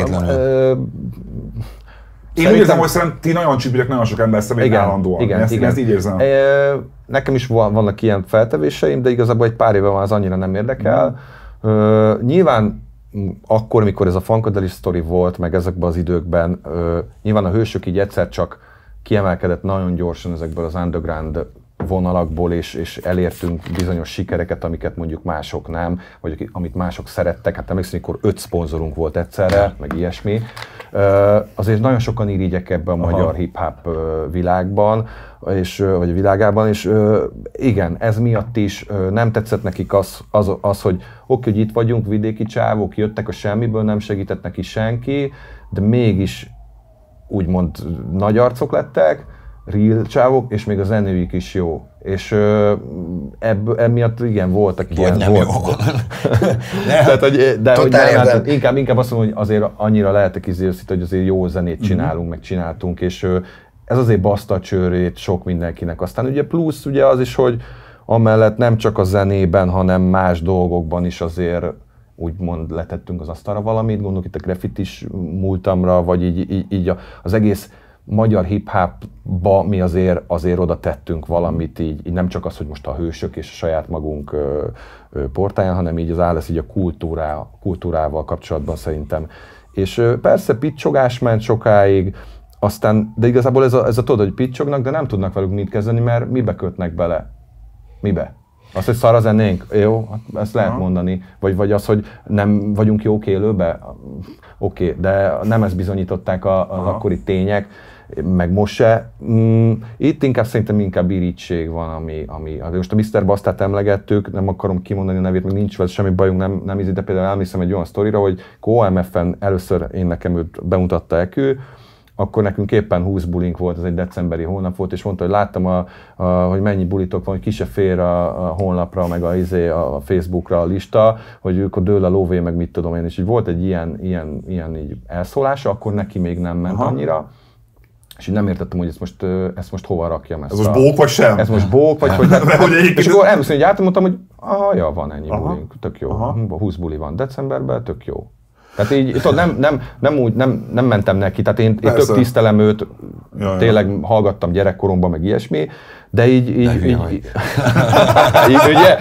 Én úgy érzem, hogy szerintem ti nagyon csípitek nagyon sok ember szemét igen, állandóan. Igen, ezt, igen. Ezt így érzem. Ö, Nekem is van- vannak ilyen feltevéseim, de igazából egy pár éve már az annyira nem érdekel. Ö, nyilván m, akkor, mikor ez a Funkadelic sztori volt, meg ezekben az időkben, ö, nyilván a hősök így egyszer csak kiemelkedett nagyon gyorsan ezekből az underground vonalakból, és, és elértünk bizonyos sikereket, amiket mondjuk mások nem, vagy amit mások szerettek. Hát emlékszem, amikor öt szponzorunk volt egyszerre, meg ilyesmi. Azért nagyon sokan irigyek ebbe a magyar hip-hop világban, és, vagy világában, és igen, ez miatt is nem tetszett nekik az, az, az hogy oké, hogy itt vagyunk, vidéki csávok, jöttek a semmiből, nem segített neki senki, de mégis úgymond nagy arcok lettek, real csávok, és még a zenéjük is jó. És ö, ebből, emiatt igen, voltak Vagy ilyen. nem volt, jó. [LAUGHS] Tehát, hogy, de hogy nem, hát inkább, inkább azt mondom, hogy azért annyira lehetek izélszít, hogy azért jó zenét csinálunk, meg csináltunk, és ez azért baszta a csőrét sok mindenkinek. Aztán ugye plusz ugye az is, hogy amellett nem csak a zenében, hanem más dolgokban is azért úgymond letettünk az asztalra valamit, gondolok itt a graffitis múltamra, vagy így, így, így az egész magyar hip-hopba mi azért, azért oda tettünk valamit így, így, nem csak az, hogy most a hősök és a saját magunk ö, ö, portáján, hanem így az áll lesz így a kultúrá, kultúrával kapcsolatban szerintem. És ö, persze picsogás ment sokáig, aztán, de igazából ez a, ez a tudod, hogy picsognak, de nem tudnak velük mit kezdeni, mert mibe kötnek bele? Mibe? Az, hogy szar a zenénk? Jó, ezt lehet mondani. Vagy, vagy az, hogy nem vagyunk jók élőbe? Oké, okay, de nem ezt bizonyították a, az Aha. akkori tények, meg most se. Mm, itt inkább szerintem inkább irítség van, ami, ami most a Mr. Bastát emlegettük, nem akarom kimondani a nevét, meg nincs vele semmi bajunk, nem, nem ízi, de például elmészem egy olyan sztorira, hogy OMF-en először én nekem őt bemutatta Ekő, akkor nekünk éppen 20 bulink volt, ez egy decemberi hónap volt, és mondta, hogy láttam, a, a, hogy mennyi bulitok van, hogy ki se fér a, a honlapra, meg a, izé, a Facebookra a lista, hogy ők a dől a lóvé, meg mit tudom én, és így volt egy ilyen, ilyen, ilyen így elszólása, akkor neki még nem ment Aha. annyira, és így nem értettem, hogy ezt most, ezt most hova rakjam. Ezt Ez most a- bók vagy sem? Ez most bók, vagy hogy... [LAUGHS] Mert hogy és akkor először így álltam, mondtam, hogy ah, ja, van ennyi Aha. bulink, tök jó. Aha. 20 buli van decemberben, tök jó. Tehát így, tudod, nem, nem, nem, úgy, nem, nem mentem neki, tehát én, én tök tisztelem őt, Ja, ja. tényleg hallgattam gyerekkoromban, meg ilyesmi, de így, így, hülye így, így, [LAUGHS] így ugye?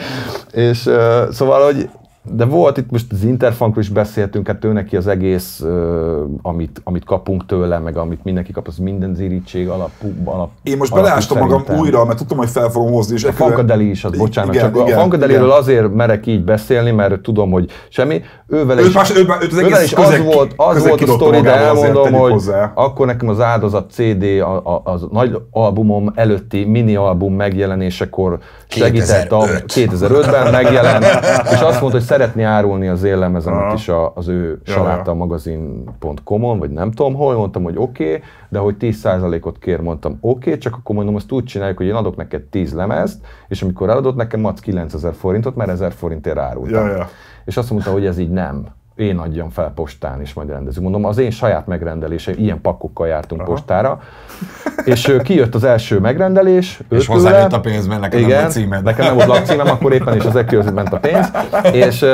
És uh, szóval, hogy de volt itt most az Interfunkról is beszéltünk, hát ő neki az egész, uh, amit, amit kapunk tőle, meg amit mindenki kap, az minden zírítség alapú. alap, Én most beleástam magam újra, mert tudtam, hogy fel fogom hozni. És A Funkadeli is, az bocsánat, Igen, csak igen, a Funkadeliről azért merek így beszélni, mert tudom, hogy semmi. Ővel is, más- őt- őt az ővel is az közeg- volt, az volt a sztori, de elmondom, hogy hozzá. akkor nekem az áldozat CD, a, a, az nagy albumom előtti mini album megjelenésekor segített, a, 2005. 2005-ben megjelent, és azt mondta, hogy szeretné árulni az én lemezemet Aha. is a, az ő Ja, saláta ja. magazin.com-on, vagy nem tudom hol, mondtam, hogy oké, okay, de hogy 10%-ot kér, mondtam oké, okay, csak akkor mondom, azt úgy csináljuk, hogy én adok neked 10 lemezt, és amikor eladod nekem, adsz 9000 forintot, mert 1000 forintért árultam. Ja, ja. És azt mondta, hogy ez így nem. Én adjam fel postán, és majd rendezünk. Mondom, az én saját megrendelése, ilyen pakokkal jártunk Aha. postára. És kijött az első megrendelés. És hozzám jött a pénz, mert neked nem Igen, volt címed. Nekem nem volt lakcímem, akkor éppen is az ekőhöz ment a pénz. És,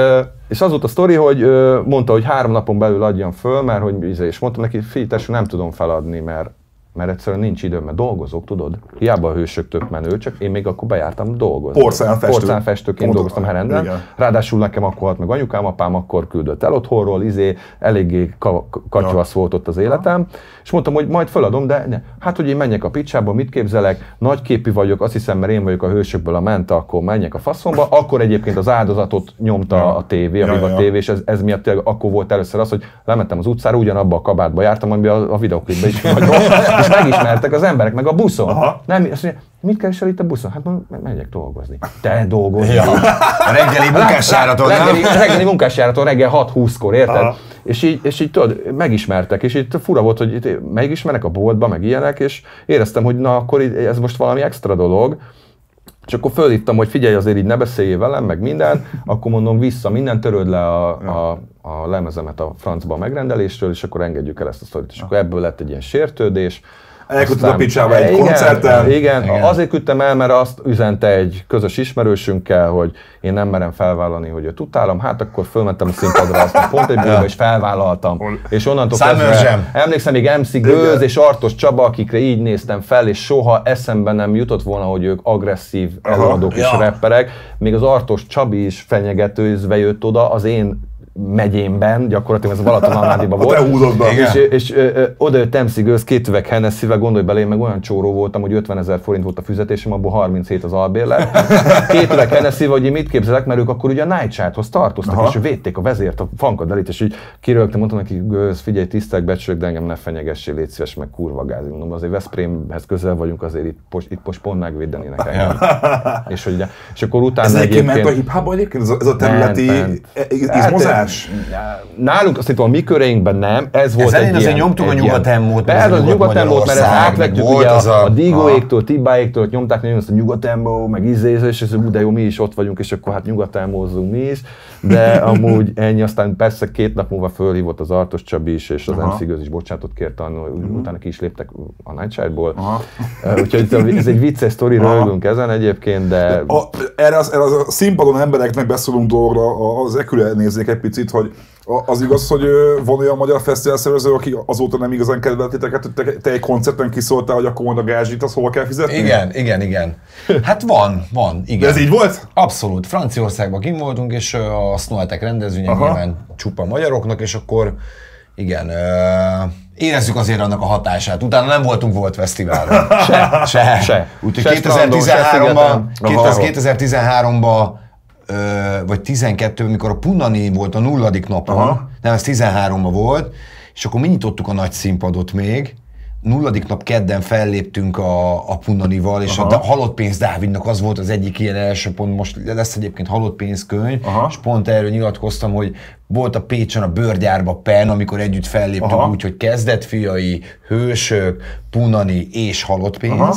és az volt a sztori, hogy mondta, hogy három napon belül adjam föl, mert hogy izé, és mondtam neki, figyelj, tesó, nem tudom feladni, mert mert egyszerűen nincs időm, mert dolgozok, tudod? Hiába a hősök tök menő, csak én még akkor bejártam dolgozni. Porcelánfestő. Porcelánfestőként Pont- dolgoztam Herenden. igen. Ráadásul nekem akkor halt meg anyukám, apám akkor küldött el otthonról, izé, eléggé ka- katyvasz volt ott az életem, és mondtam, hogy majd feladom, de ne. hát, hogy én menjek a picsába, mit képzelek, nagyképű vagyok, azt hiszem, mert én vagyok a hősökből a menta, akkor menjek a faszomba, akkor egyébként az áldozatot nyomta Ja. a tévé, a Ja, ja. TV, és ez, ez miatt tényleg akkor volt először az, hogy lementem az utcára, ugyanabba a kabátba jártam, amiben a, a videoklipben is vagyok, [LAUGHS] és megismertek az emberek, meg a buszon. Aha. Nem, azt mondja, mit keresel itt a buszon? Hát megyek dolgozni. Te dolgozni. Ja. A reggeli munkásjáraton, nem? Reggeli, reggeli munkásjáraton reggel 6-20-kor, érted? Aha. És így, és így tudod, megismertek, és itt fura volt, hogy itt megismernek a boltba, meg ilyenek, és éreztem, hogy na akkor ez most valami extra dolog, és akkor fölhívtam, hogy figyelj, azért így ne beszéljél velem, meg minden, akkor mondom vissza, minden töröd le a, a, a lemezemet a francba a megrendelésről, és akkor engedjük el ezt a sztorit. És akkor ebből lett egy ilyen sértődés. Elküldted a picsába egy igen, koncerten. Igen, Igen. azért küldtem el, mert azt üzente egy közös ismerősünkkel, hogy én nem merem felvállalni, hogy őt utálom, hát akkor fölmentem a színpadra, aztán pont egy bőrbe, és felvállaltam. És onnantól kezdve, emlékszem még MC Gőz és Artos Csaba, akikre így néztem fel, és soha eszembe nem jutott volna, hogy ők agresszív előadók és Ja. rapperek. Még az Artos Csabi is fenyegetőzve jött oda az én megyémben, gyakorlatilag ez Balatonalmádiban A volt. te húzod be. És, és ö, ö, oda jött MC Gőz két üveg Hennessy-vel, gondolj bele, én meg olyan csóró voltam, hogy 50 ezer forint volt a fizetésem, abból 37 az albérlet. Két üveg hennessy hogy én mit képzelek, mert ők akkor ugye a Night Chat-hoz tartoztak, Aha. és védték a vezért, a fankadelit, és így kirögtem, mondtam neki, Gőz, figyelj, tisztelek, becsülök, de engem ne fenyegessél, légy szíves, meg kurva gáz. Mondom, azért Veszprémhez közel vagyunk, azért itt, most, itt most pont megvédenének engem. és, hogy, és akkor utána Ez egyébként ment a hip egyébként? Ez a, ez területi Ment, izmozás? Nálunk azt hiszem, a mi köreinkben nem, ez volt elején egy ilyen, nyomtuk a egy ilyen- meg Persze, az a a nyugatemmót, mert ezt átvettük ugye az a, a- a Digóéktól, Tibáéktól, nyomták nagyon azt a nyugatemmó, meg izéző, és ez de jó, mi is ott vagyunk, és akkor hát nyugatemmózzunk mi is, de amúgy ennyi, aztán persze két nap múlva fölhívott az Artos Csabi is, és az Aha. MC Göz is bocsánatot kért annól, hogy utána ki is léptek a Nightshade-ból. Aha. Úgyhogy ez egy vicces sztori, Aha. röhögünk ezen egyébként, de A, erre, az, erre az a színpadon embereknek beszólunk dolgokra, a- az eküle nézzék egy picit hogy az igaz, hogy van olyan magyar fesztivál szervező, aki azóta nem igazán kedvelt titeket, hogy te, egy koncerten kiszóltál, hogy akkor a gázsit, az hova kell fizetni? Igen, igen, igen. Hát van, van, igen. De ez így volt? Abszolút. Franciaországban kim voltunk, és a Snoetek rendezvényen Aha. nyilván csupa magyaroknak, és akkor igen, érezzük azért annak a hatását. Utána nem voltunk Volt Fesztiválon. [LAUGHS] Se. Se. Se. Úgyhogy Se strandon, se 2013-ban, szigeten. 2013-ban ö, vagy 12 mikor a Punani volt a nulladik napon, Aha. nem, ez 13-ban volt, és akkor mi nyitottuk a nagy színpadot még, nulladik nap kedden felléptünk a, a Punanival, és Aha. a Halott pénz Dávidnak az volt az egyik ilyen első pont, most lesz egyébként Halott pénz könyv, Aha. és pont erről nyilatkoztam, hogy volt a Pécsen a bőrgyárba PEN, amikor együtt felléptünk Aha. úgy, hogy kezdetfiai, hősök, Punani és Halott pénz. Aha.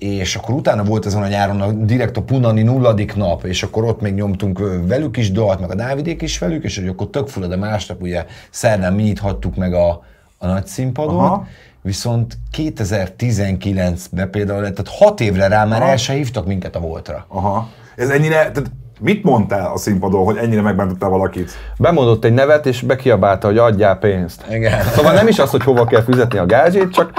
És akkor utána volt ezen a nyáron a, direkt a Punani nulladik nap, és akkor ott még nyomtunk velük is dalt, meg a Dávidék is velük, és hogy akkor tök full, de másnap ugye szerdán mi nyithattuk meg a, a nagy színpadot, Aha. viszont 2019-ben például, tehát hat évre rá már Aha. el se hívtak minket a Voltra. Aha. Ez ennyire, tehát mit mondtál a színpadon, hogy ennyire megbántottál valakit? Bemondott egy nevet, és bekiabálta, hogy adjál pénzt. Igen. Szóval nem is az, hogy hova kell fizetni a gázsit, csak...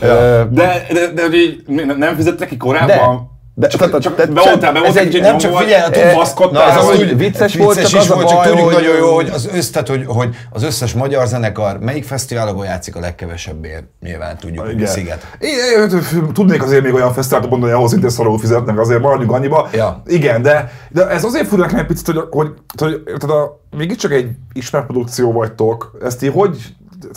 ö, De, de, de ne- nem fizettek ki korábban? De- csak, tehát- csak tehát- beoltál, ez beoltál egy- kicsit Nem csak figyelj, baszkodtál, na, ez az hogy- úgy vicces volt, csak az volt, csak tudjuk nagyon jó, hogy az össz, tehát, hogy, hogy az összes magyar zenekar melyik fesztiválokon játszik a legkevesebbért, nyilván tudjuk, hogy sziget. Igen, tudnék azért még olyan fesztivált mondani, ahol szintén szarul fizetnek, azért maradjunk annyiba. Ja. Igen, de, de ez azért fura nekem egy picit, hogy, hogy, hogy tehát a, mégiscsak egy ismert produkció vagytok. Ezt így hogy,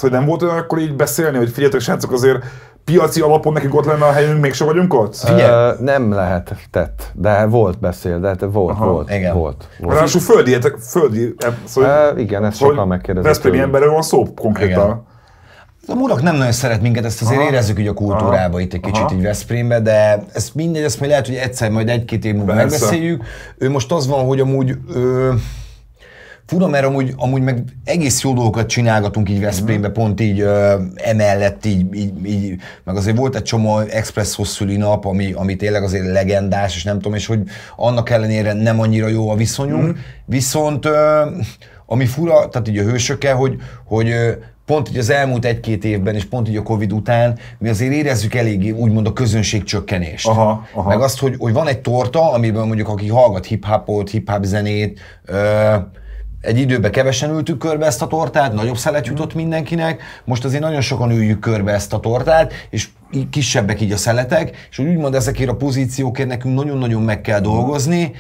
hogy nem volt olyan akkor így beszélni, hogy figyeljetek srácok, azért piaci alapon nekünk ott lenne a helyünk, mégsem vagyunk ott? Figyelj. Ö, nem lehetett, de volt beszél, de hát volt, Aha. volt, Igen. volt. volt. Ráadásul földi, földi, em, szóval, Ö, igen, ezt szóval sokan megkérdezik Veszprémi emberről van szó konkrétan. Igen. A murak nem nagyon szeret minket, ezt azért Aha. érezzük így a kultúrába itt egy kicsit Aha. így Veszprémbe, de ez mindegy, ezt majd lehet, hogy egyszer, majd egy-két év múlva megbeszéljük. Ő most az van, hogy amúgy ö, fura, mert amúgy, amúgy meg egész jó dolgokat csinálgatunk így Veszprémbe, pont így ö, emellett így, így, így, meg azért volt egy csomó express szüli nap, ami, ami tényleg azért legendás, és nem tudom, és hogy annak ellenére nem annyira jó a viszonyunk, viszont ö, ami fura, tehát így a hősökkel, hogy, hogy pont így az elmúlt egy-két évben, és pont így a Covid után, mi azért érezzük eléggé úgymond a közönség csökkenést. Aha, aha. Meg azt, hogy, hogy van egy torta, amiben mondjuk aki hallgat hip-hopot, hip-hop zenét, ö, egy időben kevesen ültük körbe ezt a tortát, nagyobb szelet jutott mindenkinek, most azért nagyon sokan üljük körbe ezt a tortát, és így kisebbek így a szeletek, és úgymond ezekért a pozíciókért nekünk nagyon-nagyon meg kell dolgozni.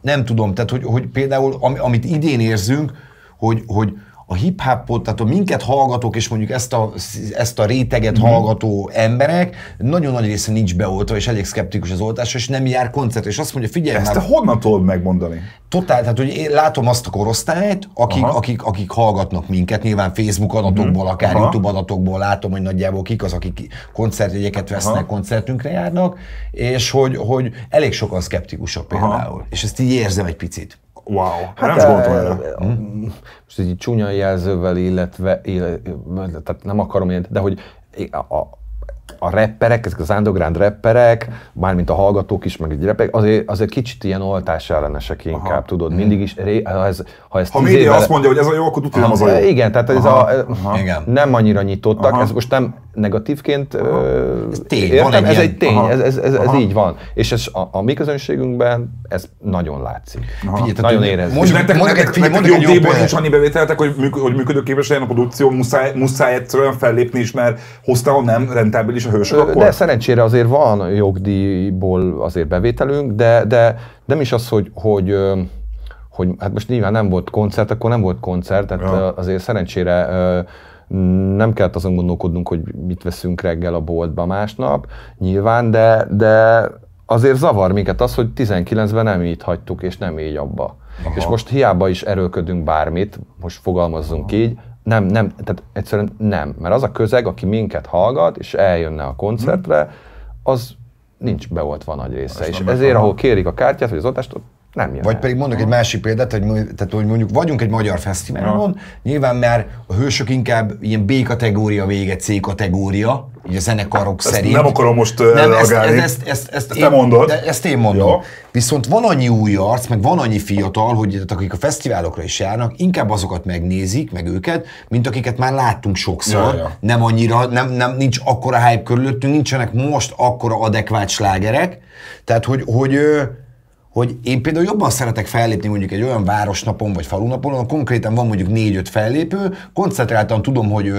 Nem tudom, tehát hogy, hogy például am, amit idén érzünk, hogy, hogy a hip-hopot, tehát a minket hallgatók, és mondjuk ezt a, ezt a réteget Mhm. hallgató emberek, nagyon nagy része nincs beoltva, és elég szkeptikus az oltásra, és nem jár koncert, és azt mondja, figyelj Ezt már, te honnan tudod megmondani? Totál, tehát hogy én látom azt a korosztályt, akik, Aha. akik, akik hallgatnak minket, nyilván Facebook adatokból, akár Aha. YouTube adatokból látom, hogy nagyjából kik az, akik koncertjegyeket vesznek, Aha. koncertünkre járnak, és hogy, hogy elég sokan szkeptikusak például. És ezt így érzem egy picit. Wow, hát, nem is gondoltam erre. Most egy csúnya jelzővel, illetve, illetve, tehát nem akarom ilyen, de hogy a, a, a rapperek, ezek az underground rapperek, mármint a hallgatók is, meg egy rapperek, azért, azért kicsit ilyen oltás ellenesek inkább, Aha. tudod, mindig is, ré, ha ez, ha ez Ha média évvel- azt mondja, hogy ez a jó, akkor tudja, hogy nem az a jó. igen, tehát ez Aha, a, aha. Igen. nem annyira nyitottak, Aha. ez most nem negatívként ö, Ez tény, értem, van egy ez ilyen- egy tény, aha, ez, ez, ez, ez aha. így van. És ez a, a mi közönségünkben ez nagyon látszik. Figyelj, tehát Nagyon. És Mondjuk, nektek, mondjuk, nektek, figyelj, nektek mondjuk nincs példát. annyi bevételtek, hogy, műk, hogy működőképes legyen a produkció, muszáj, muszáj egyszerűen fellépni is, mert hoztál nem rentábilis a hősök akkor? De szerencsére azért van jogdíjból azért bevételünk, de, de nem is az, hogy, hogy, hogy hát most nyilván nem volt koncert, akkor nem volt koncert, tehát Ja. azért szerencsére nem kellett azon gondolkodnunk, hogy mit veszünk reggel a boltba másnap, nyilván, de, de azért zavar minket az, hogy 19-ben nem így hagytuk, és nem így abba. Aha. És most hiába is erőlködünk bármit, most fogalmazzunk így, nem, nem, tehát egyszerűen nem. Mert az a közeg, aki minket hallgat, és eljönne a koncertre, az nincs beoltva nagy része. És nem ezért, aha. ahol kérik a kártyát, vagy az oltást, ott Nem jön Vagy el. pedig mondok egy másik példát, hogy, mondjuk- tehát, hogy mondjuk vagyunk egy magyar fesztiválon, nyilván már a hősök inkább ilyen B kategória vége, C kategória, így a zenekarok Ezt szerint. nem akarom most, nem, ezt, reagálni. ezt, ezt, ezt, ezt, Ezt te mondod. De ezt én mondom. Jó. Viszont van annyi új arc, meg van annyi fiatal, hogy akik a fesztiválokra is járnak, inkább azokat megnézik, meg őket, mint akiket már láttunk sokszor. Ja, ja. Nem annyira, nem, nem, nincs akkora hype körülöttünk, nincsenek most akkora adekvát slágerek. Tehát, hogy, hogy hogy én például jobban szeretek fellépni mondjuk egy olyan városnapon vagy falunapon, ahol konkrétan van mondjuk négy-öt fellépő, koncentráltan tudom, hogy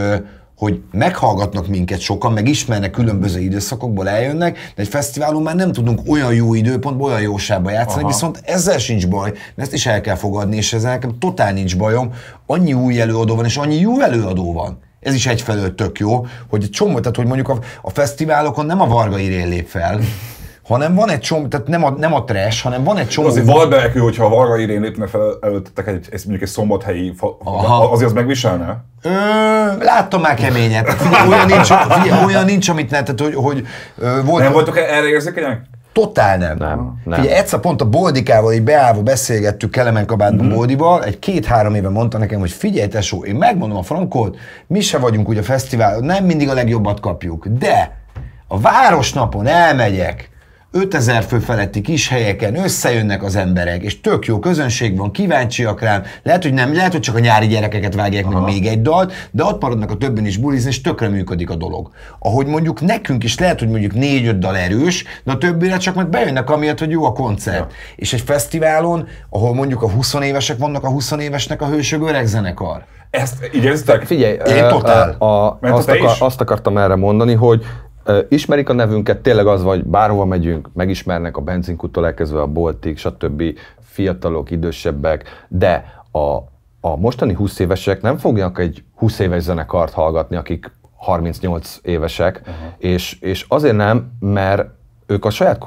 hogy meghallgatnak minket sokan, meg ismernek különböző időszakokból, eljönnek, de egy fesztiválon már nem tudunk olyan jó időpontban, olyan jóságban játszani, Aha. viszont ezzel sincs baj, mert ezt is el kell fogadni, és ezzel nekem totál nincs bajom. Annyi új előadó van, és annyi jó előadó van. Ez is egyfelől tök jó, hogy egy csomó, tehát hogy mondjuk a, a fesztiválokon nem a Varga Irén lép fel, hanem van egy csomó, tehát nem a, nem a trash, hanem van egy csomó... Azért Valberekő, hogyha a Varga Irén lépne fel előttetek egy, egy, mondjuk egy szombathelyi, fa, Aha. azért az megviselne? Ö, láttam már keményet. [LAUGHS] Figyelj, olyan, nincs, figyelj, olyan nincs, amit ne, tehát hogy, hogy volt... Nem voltok erre érzékenyek? Totál nem. Nem, nem. Figyelj, egyszer pont a Boldikával így beállva beszélgettük Kelemen kabátban Mhm. Boldival, egy két-három éve mondta nekem, hogy figyelj tesó, én megmondom a frankót, mi se vagyunk ugye a fesztivál, nem mindig a legjobbat kapjuk, de a városnapon elmegyek, 5000 fő feletti kis helyeken összejönnek az emberek, és tök jó közönség van, kíváncsiak rám. Lehet, hogy nem, lehet, hogy csak a nyári gyerekeket vágják meg még egy dalt, de ott maradnak a többen is bulizni, és tökre működik a dolog. Ahogy mondjuk nekünk is lehet, hogy mondjuk négy-öt dal erős, de a többire csak meg bejönnek amiatt, hogy jó a koncert. Ja. És egy fesztiválon, ahol mondjuk a 20 évesek vannak, a 20 évesnek a hősög öreg zenekar. Ezt így érzitek? Figyelj, Én totál. A, a, Mert azt, akar, azt akartam erre mondani, hogy ismerik a nevünket, tényleg az vagy, bárhova megyünk, megismernek a benzinkuttól elkezdve a boltig, stb. fiatalok, idősebbek, de a, a mostani 20 évesek nem fognak egy 20 éves zenekart hallgatni, akik 38 évesek, uh-huh. és, és azért nem, mert ők a saját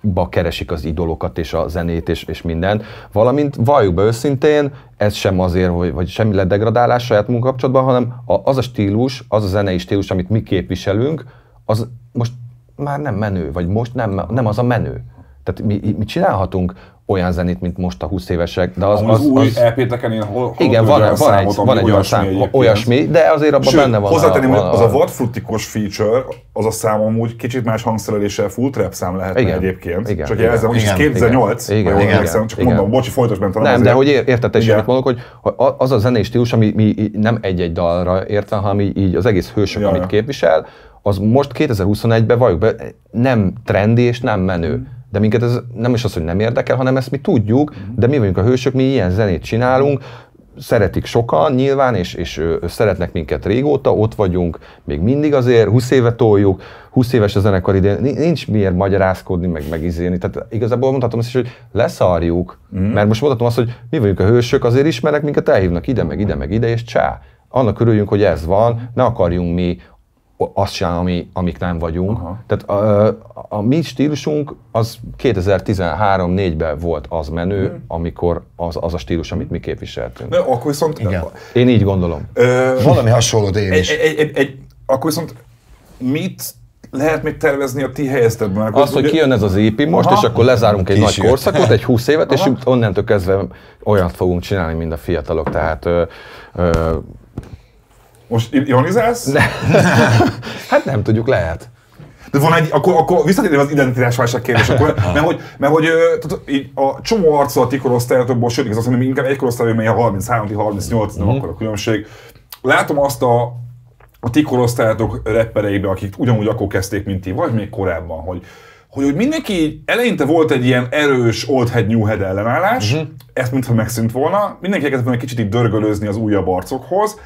korosztályukba keresik az idolokat és a zenét és, és mindent, valamint valljuk be őszintén, ez sem azért, hogy, vagy semmi ledegradálás saját munkakapcsolatban, hanem a, az a stílus, az a zenei stílus, amit mi képviselünk, az most már nem menő, vagy most nem, nem az a menő. Tehát mi, mi csinálhatunk olyan zenét, mint most a 20 évesek, de az, Az, az, az, új az EP-teken én hol, igen, van, van, van, egy, van egy olyan szám, egyébként. olyasmi, de azért abban Sőt, benne van hozzátenném, a, hogy az a vadfrutikos feature, az a szám amúgy kicsit más hangszereléssel full trap szám lehetne Igen. egyébként. Igen. Csak Igen. jelzem, hogy Igen. 2008, Igen. jól Igen. emlékszem, csak Igen. mondom, bocsi, folytasd bent Nem, de hogy ér- érted te is, Igen. amit mondok, hogy az a zenei stílus, ami mi nem egy-egy dalra értve, hanem így, az egész hősök, amit képvisel, az most 2021-ben valljuk be, nem trendi és nem menő. De minket ez nem is az, hogy nem érdekel, hanem ezt mi tudjuk, de mi vagyunk a hősök, mi ilyen zenét csinálunk, szeretik sokan nyilván, és, és szeretnek minket régóta, ott vagyunk, még mindig azért, 20 éve toljuk, 20 éves a zenekar idén, ni- nincs miért magyarázkodni, meg, meg izélni. Tehát igazából mondhatom azt is, hogy leszarjuk, mm. mert most mondhatom azt, hogy mi vagyunk a hősök, azért ismernek minket, elhívnak ide, meg ide, meg ide, és csá. Annak örüljünk, hogy ez van, ne akarjunk mi azt csinálni, ami, amik nem vagyunk. Aha. Tehát a, a, a mi stílusunk az 2013-4-ben volt az menő, Mhm. amikor az, az a stílus, amit mi képviseltünk. De akkor viszont... Igen. Én így gondolom. Ö, Valami hasonlót én egy, is. egy, egy, egy, akkor viszont mit lehet még tervezni a ti helyzetetben? Mert Az, hogy ugye- kijön ez az EP most, Aha. és akkor lezárunk egy nagy Kisjött. korszakot, egy 20 évet, és Aha. onnantól kezdve olyat fogunk csinálni, mint a fiatalok. Tehát ö, ö, Most ironizálsz? hát nem tudjuk, lehet. De van egy, akkor, akkor visszatérve az identitásválság kérdés, akkor, mert hogy, mert hogy tudod, így a csomó arccal a ti korosztályatokból, sőt, igaz, azt mondom, inkább egy korosztály, mely a 33-38, nem akkor a különbség. Látom azt a, a ti korosztályatok rappereibe, akik ugyanúgy akkor kezdték, mint ti, vagy még korábban, hogy, hogy, hogy mindenki eleinte volt egy ilyen erős old head, new head ellenállás, uh-huh. ezt mintha megszűnt volna, mindenki elkezdett volna egy kicsit így dörgölőzni az újabb arcokhoz,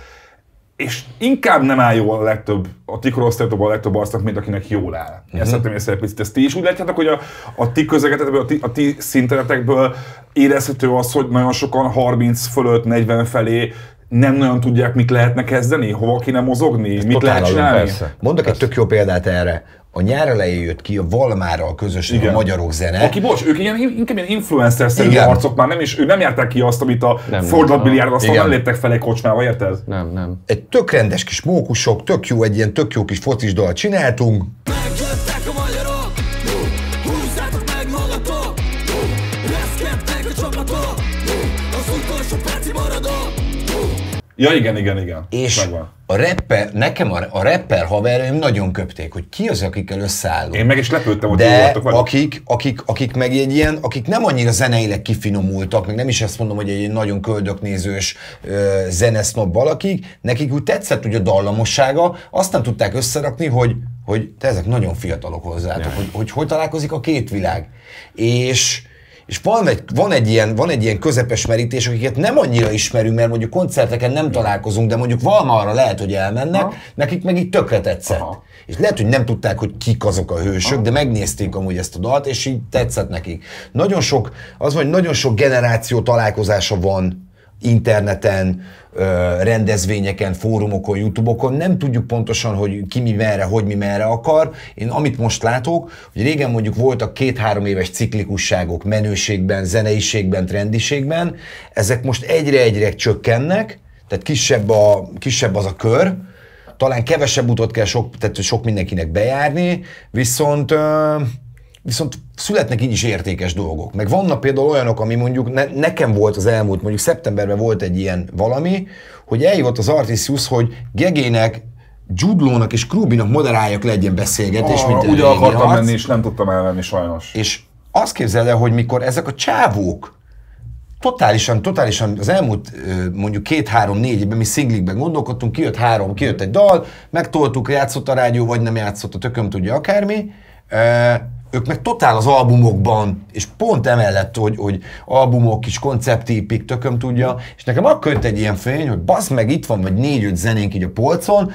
és inkább nem áll jól a legtöbb, a ti korosztályotokban a legtöbb arcnak, mint akinek jól áll. Uh-huh. Ezt szeretném észre egy picit. Ezt ti is úgy látjátok, hogy a, a ti közegetekből, a ti, a ti szinteretekből érezhető az, hogy nagyon sokan 30 fölött, 40 felé nem nagyon tudják, mit lehetne kezdeni, hova kéne mozogni, mit totál lehet csinálni. persze. Mondok egy tök jó példát erre. A nyár elején jött ki a Valmára közös a Igen. magyarok zene. Aki, bocs, ők ilyen, inkább ilyen influencer-szerű arcok már nem is, ők nem járták ki azt, amit a Nem, fordulatbiliárd, aztán Igen. nem léptek fel egy kocsmába, érted? Nem, nem. Egy tök rendes kis mókusok, tök jó, egy ilyen tök jó kis focis dalt csináltunk. Ja, igen, igen, igen. És Megvan. a rapper, nekem a, a rapper haverjaim nagyon köpték, hogy ki az, akikkel összeállunk. Én meg is lepődtem, hogy De voltak velük. akik, akik, akik meg egy ilyen, akik nem annyira zeneileg kifinomultak, meg nem is ezt mondom, hogy egy nagyon köldöknézős ö, zenesznob valakik, nekik úgy tetszett úgy a dallamossága, azt nem tudták összerakni, hogy, hogy te ezek nagyon fiatalok hozzátok, hogy, hogy hogy találkozik a két világ. És, és van egy, van, egy ilyen, van egy ilyen közepes merítés, akiket nem annyira ismerünk, mert mondjuk koncerteken nem találkozunk, de mondjuk valmarra lehet, hogy elmennek, Aha. nekik meg így tökre tetszett. Aha. És lehet, hogy nem tudták, hogy kik azok a hősök, de megnézték amúgy ezt a dalt, és így tetszett nekik. Nagyon sok, az van, hogy nagyon sok generáció találkozása van interneten, rendezvényeken, fórumokon, youtube-okon, nem tudjuk pontosan, hogy ki mi merre, hogy mi merre akar. Én amit most látok, hogy régen mondjuk voltak két-három éves ciklikusságok menőségben, zeneiségben, trendiségben, ezek most egyre-egyre csökkennek, tehát kisebb, a, kisebb az a kör, talán kevesebb utat kell sok, tehát sok mindenkinek bejárni, viszont viszont születnek így is értékes dolgok. Meg vannak például olyanok, ami mondjuk ne, nekem volt az elmúlt, mondjuk szeptemberben volt egy ilyen valami, hogy eljött az Artisius, hogy Gegének, Judlónak és Krubinak moderáljak le egy ilyen beszélgetés, Ah, mint régi akartam arc. menni, és nem tudtam elmenni sajnos. És azt képzeld el, hogy mikor ezek a csávók totálisan, totálisan az elmúlt mondjuk két-három-négy évben mi szinglikben gondolkodtunk, kijött három, kijött egy dal, megtoltuk, játszott a rádió, vagy nem játszott, a tököm tudja akármi. Ők meg totál az albumokban, és pont emellett, hogy, hogy albumok, kis konceptípik, tököm tudja, és nekem akkor jött egy ilyen fény, hogy bazd meg, itt van vagy négy-öt zenénk így a polcon,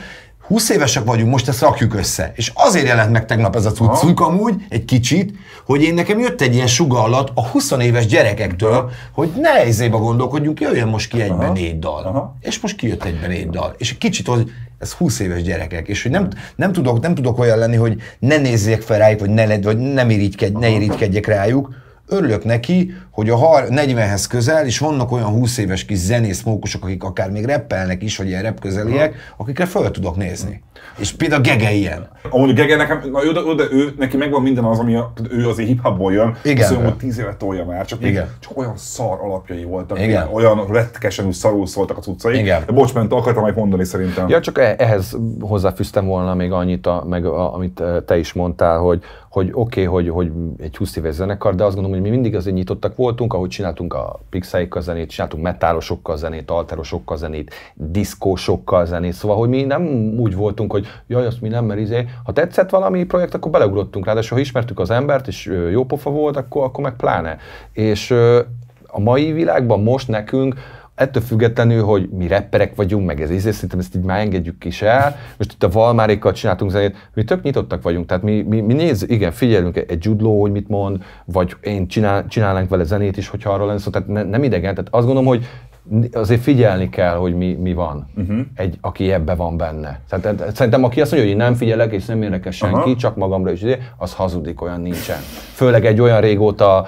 20 évesek vagyunk, most ezt rakjuk össze. És azért jelent meg tegnap ez a cuccunk amúgy, egy kicsit, hogy én nekem jött egy ilyen sugallat a 20 éves gyerekektől, hogy ne ezébe gondolkodjunk, jöjjön most ki egyben négy dal. Aha. És most kijött egyben négy dal. És egy kicsit, hogy ez 20 éves gyerekek, és hogy nem, nem, tudok, nem tudok olyan lenni, hogy ne nézzék fel rájuk, vagy ne, vagy nem irigykedj, ne irigykedjek rájuk, örülök neki, hogy a har- 40-hez közel, és vannak olyan 20 éves kis zenész mókusok, akik akár még rappelnek is, vagy ilyen rap közeliek, akikre föl tudok nézni. És például Gege ilyen. Amúgy Gege nekem, na jó, de, jó, de ő, neki megvan minden az, ami a, ő azért hip-hopból jön. Igen. Azt mondom, hogy tíz évet tolja már, csak, még, Igen. csak olyan szar alapjai voltak. Igen. Olyan retkesen úgy szarul szóltak a cuccai. Igen. De bocs, ment, akartam majd mondani szerintem. Ja, csak e- ehhez hozzáfűztem volna még annyit, a, meg a, amit eh, te is mondtál, hogy, hogy oké, okay, hogy, hogy egy 20 éves zenekar, de azt gondolom, hogy mi mindig azért nyitottak voltunk, ahogy csináltunk a pixeikkal zenét, csináltunk metálosokkal zenét, alterosokkal zenét, diszkósokkal zenét, szóval, hogy mi nem úgy voltunk, hogy jaj, azt mi nem, mert izé, ha tetszett valami projekt, akkor beleugrottunk rá, de ha ismertük az embert, és jó pofa volt, akkor, akkor meg pláne. És a mai világban most nekünk ettől függetlenül, hogy mi rapperek vagyunk, meg ez izé, szerintem ezt így már engedjük is el. Most itt a Valmárékkal csináltunk zenét, mi tök nyitottak vagyunk, tehát mi, mi, mi néz, igen, figyelünk egy Judló, hogy mit mond, vagy én csinál, csinálnánk vele zenét is, hogyha arról lenne szó, tehát ne, nem idegen, tehát azt gondolom, hogy azért figyelni kell, hogy mi, mi van, uh-huh. egy, aki ebbe van benne. Tehát, szerintem aki azt mondja, hogy én nem figyelek, és nem érdekel senki, Aha. csak magamra is, az hazudik, olyan nincsen. Főleg egy olyan régóta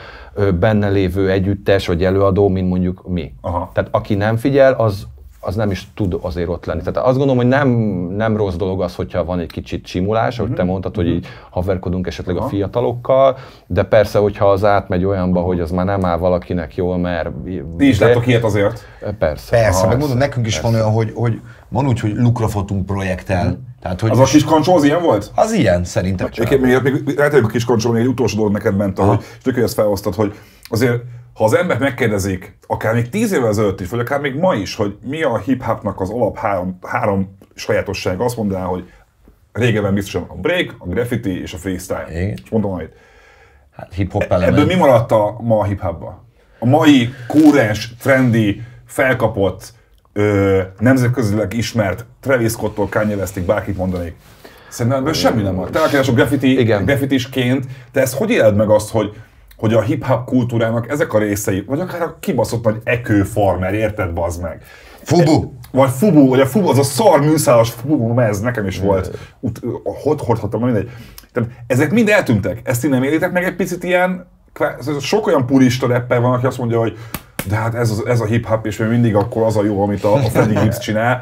benne lévő együttes vagy előadó, mint mondjuk mi. Aha. Tehát aki nem figyel, az, az nem is tud azért ott lenni. Tehát azt gondolom, hogy nem, nem rossz dolog az, hogyha van egy kicsit simulás, ahogy te mondtad, hogy így haverkodunk esetleg a fiatalokkal, de persze, hogyha az átmegy olyanba, hogy az már nem áll valakinek jól, mert... Ti is láttok ilyet azért. Persze. Persze, Aha, meg mondom, nekünk is van olyan, hogy, hogy van úgy, hogy lukrafotunk projektel. Tehát, hogy Az a kis kancsó az ilyen volt? az ilyen szerintem. Egyébként még, még a kis kancsó, még egy utolsó dolog neked ment, ahogy, és tök, hogy ezt felosztad, hogy azért ha az ember megkérdezik, akár még tíz évvel ezelőtt is, vagy akár még ma is, hogy mi a hip-hopnak az alap három, három sajátossága, azt mondaná, hogy régebben biztosan a break, a graffiti és a freestyle. Igen. És mondom majd. Hát hip-hop Ebből element. mi maradt a ma a hip-hopba? A mai kúrens, trendy, felkapott, ö, nemzetközileg ismert Travis Scott-tól Kanye Westig, bárkit mondanék. Szerintem ebből semmi nem maradt. Te a graffiti, graffitisként, te ezt hogy éled meg azt, hogy hogy a hip-hop kultúrának ezek a részei, vagy akár a kibaszott nagy ekő farmer, érted, bazd meg? Fubu! Vagy Fubu, vagy a Fubu, az a szar műszálas Fubu, ez nekem is volt. Ut, hogy hordhattam, mindegy. Tehát ezek mind eltűntek. Ezt ti nem élitek meg egy picit ilyen, sok olyan purista rapper van, aki azt mondja, hogy de hát ez, az, ez a hip-hop, és még mindig akkor az a jó, amit a, a Freddie Gibbs csinál.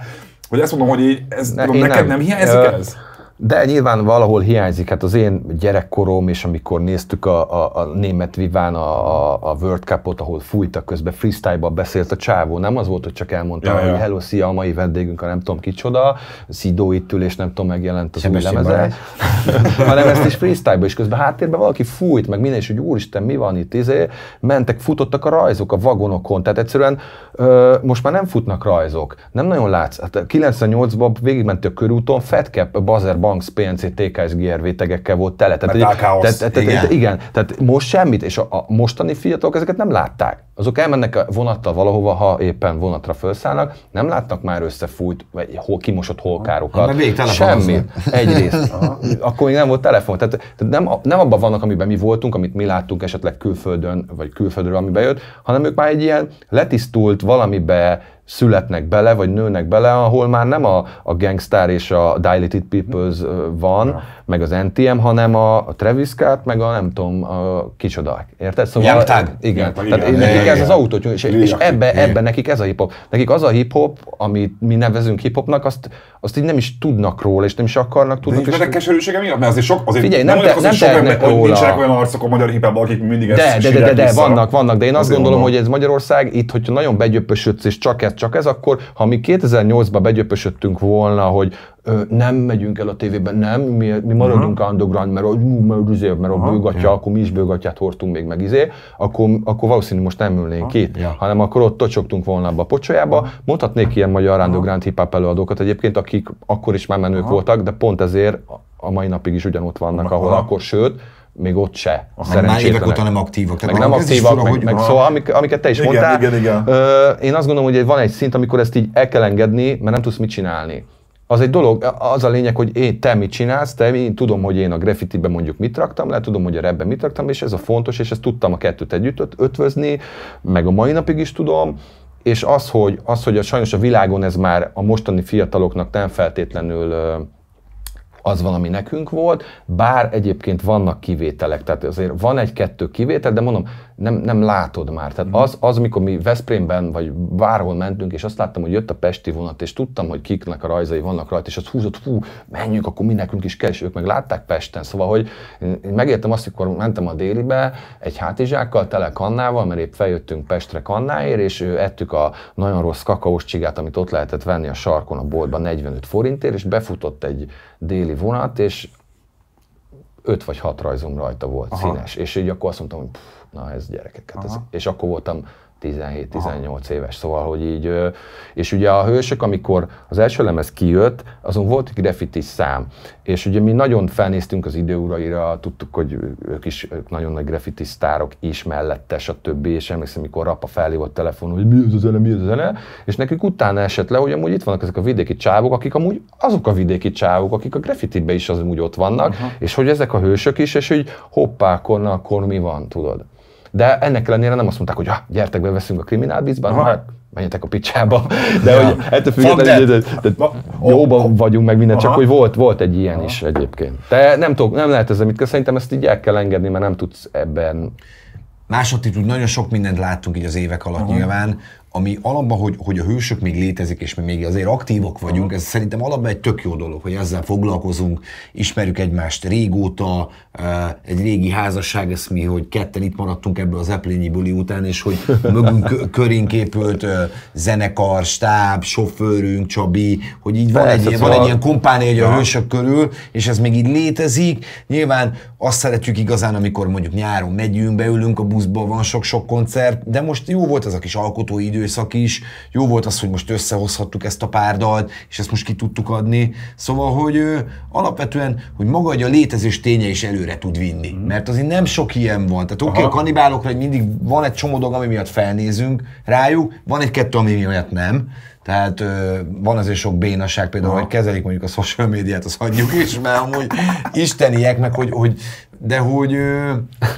Hogy ezt mondom, hogy így, ez, Ne, én neked nem, nem. hiányzik ez? De nyilván valahol hiányzik, hát az én gyerekkorom, és amikor néztük a, a, a német Viván a, a, a World Cup-ot, ahol fújtak közben freestyle-ba beszélt a csávó, nem az volt, hogy csak elmondta, Ja, hogy ja. hello, szia, a mai vendégünk, a nem tudom kicsoda, Szidó itt ül, és nem tudom, megjelent az új Sebestyén lemeze, [LAUGHS] hanem ezt is freestyle-ba, és közben háttérben valaki fújt, meg minden, és hogy úristen, mi van itt, izé, mentek, futottak a rajzok a vagonokon, tehát egyszerűen ö, most már nem futnak rajzok, nem nagyon látsz. Hát 98-ban végigmentél a körúton, Fatcap, Buzzer Banks, PNC, TKS, GRV tegekkel volt tele. Tehát, egy- káosz. tehát, tehát, Igen. tehát, igen, tehát most semmit, és a, a mostani fiatalok ezeket nem látták. Azok elmennek a vonattal valahova, ha éppen vonatra felszállnak, nem látnak már összefújt, vagy hol, kimosott holkárokat. Semmi. Egyrészt. [LAUGHS] Akkor még nem volt telefon. Tehát, tehát nem, nem abban vannak, amiben mi voltunk, amit mi láttunk esetleg külföldön, vagy külföldről, amiben jött, hanem ők már egy ilyen letisztult valamibe születnek bele, vagy nőnek bele, ahol már nem a, a Gangstar és a Dilated Peoples van, meg az NTM, hanem a, a Travis Scott, meg a nem tudom, a kicsodák. Érted? Szóval, Young Thug. Igen. Young Thug, Tehát igen. nekik Igen, ez az autótyún, és, és ebbe, ebben nekik ez a hip-hop. Nekik az a hip-hop, amit mi nevezünk hip-hopnak, azt, azt így nem is tudnak róla, és nem is akarnak tudni. Tudnak, ezek keserűsége miatt? Mert azért sok, azért Figyelj, nem te- nem sok ember, hogy róla. nincsenek olyan arcok a magyar hip akik mindig ezt De, de, de, de, de vissza. vannak, vannak, de én azt gondolom, hogy ez Magyarország, itt, hogyha nagyon begyöpösödsz, és csak ez, csak ez, akkor ha mi 2008-ban begyöpösödtünk volna, hogy ö, nem megyünk el a tévében, nem, mi, mi maradunk uh-huh. underground, mert, ú, mert, izé, mert a bőgatja, akkor mi is bőgatját hordtunk még meg izé, akkor, akkor valószínűleg most nem ülnénk itt, Ja. hanem akkor ott tocsogtunk volna abba a pocsolyába. Mondhatnék ilyen magyar underground hip-hop előadókat egyébként, akik akkor is már menők voltak, de pont ezért a mai napig is ugyanott vannak, ahol Aha. akkor, sőt, még ott se. Meg már évek óta nem aktívak. Tehát meg nem aktívak, fura, meg, hogy- meg szóval, amik, amiket te is Igen, mondtál. igen, igen. Ö, én azt gondolom, hogy van egy szint, amikor ezt így el kell engedni, mert nem tudsz mit csinálni. Az egy dolog, az a lényeg, hogy én, te mit csinálsz, te, én tudom, hogy én a graffitiben mondjuk mit raktam le, tudom, hogy a rapben mit raktam, és ez a fontos, és ezt tudtam a kettőt együtt öt- ötvözni, meg a mai napig is tudom, és az, hogy, az, hogy a, sajnos a világon ez már a mostani fiataloknak nem feltétlenül az van, ami nekünk volt, bár egyébként vannak kivételek, tehát azért van egy-kettő kivétel, de mondom, nem, nem látod már. Tehát az, az, amikor mi Veszprémben, vagy bárhol mentünk, és azt láttam, hogy jött a Pesti vonat, és tudtam, hogy kiknek a rajzai vannak rajta, és az húzott, fú, menjünk, akkor mi nekünk is kell, és ők meg látták Pesten. Szóval, hogy én megértem azt, amikor mentem a délibe egy hátizsákkal, tele kannával, mert épp feljöttünk Pestre kannáért, és ettük a nagyon rossz kakaós csigát, amit ott lehetett venni a sarkon a boltban 45 forintért, és befutott egy déli vonat, és öt vagy hat rajzom rajta volt Aha. színes. És így akkor azt mondtam, hogy pff, na ez gyerekek, hát ez, és akkor voltam 17-18 éves, szóval, hogy így, és ugye a hősök, amikor az első lemez kijött, azon volt egy graffiti szám, és ugye mi nagyon felnéztünk az időuraira, tudtuk, hogy ők is ők nagyon nagy graffiti sztárok is mellette, stb. És emlékszem, mikor Rapa felhívott telefonon, hogy mi ez a zene, mi ez a zene, és nekünk utána esett le, hogy amúgy itt vannak ezek a vidéki csávok, akik amúgy azok a vidéki csávok, akik a graffitibe is az úgy ott vannak, uh-huh. és hogy ezek a hősök is, és hogy hoppá, akkor, na, akkor mi van, tudod. De ennek ellenére nem azt mondták, hogy ah, gyertek be, veszünk a kriminálbizban, hát menjetek a picsába. [LAUGHS] De Ja. hogy ettől függetlenül, jóban vagyunk meg minden, csak Aha. hogy volt, volt egy ilyen is egyébként. De nem, tudok, nem lehet ezzel mit kell, szerintem ezt így el kell engedni, mert nem tudsz ebben Más attitűd, nagyon sok mindent láttunk így az évek alatt uh-huh. nyilván, ami alapban, hogy, hogy a hősök még létezik, és mi még azért aktívok vagyunk, ez szerintem alapban egy tök jó dolog, hogy ezzel foglalkozunk, ismerjük egymást régóta, eh, egy régi házasság, ez mi, hogy ketten itt maradtunk ebből az Eplényi buli után, és hogy mögünk kö- körénk épült eh, zenekar, stáb, sofőrünk, Csabi, hogy így van, egy, ilyen- szóval- van egy ilyen kompánia egy a hősök körül, és ez még így létezik. Nyilván azt szeretjük igazán, amikor mondjuk nyáron megyünk, beülünk a buszba, van sok-sok koncert, de most jó volt ez a kis alkotói időszak is, jó volt az, hogy most összehozhattuk ezt a pár dalt, és ezt most ki tudtuk adni. Szóval, hogy ö, alapvetően, hogy maga a létezés ténye is előre tud vinni. Mhm. Mert azért nem sok ilyen van. Tehát oké, okay, a kanibálokra mindig van egy csomó dolog, ami miatt felnézünk rájuk, van egy-kettő, ami miatt nem. Tehát van azért sok bénaság, például, hogy kezelik mondjuk a social médiát, azt hagyjuk is, mert amúgy isteniek, meg hogy, hogy de hogy,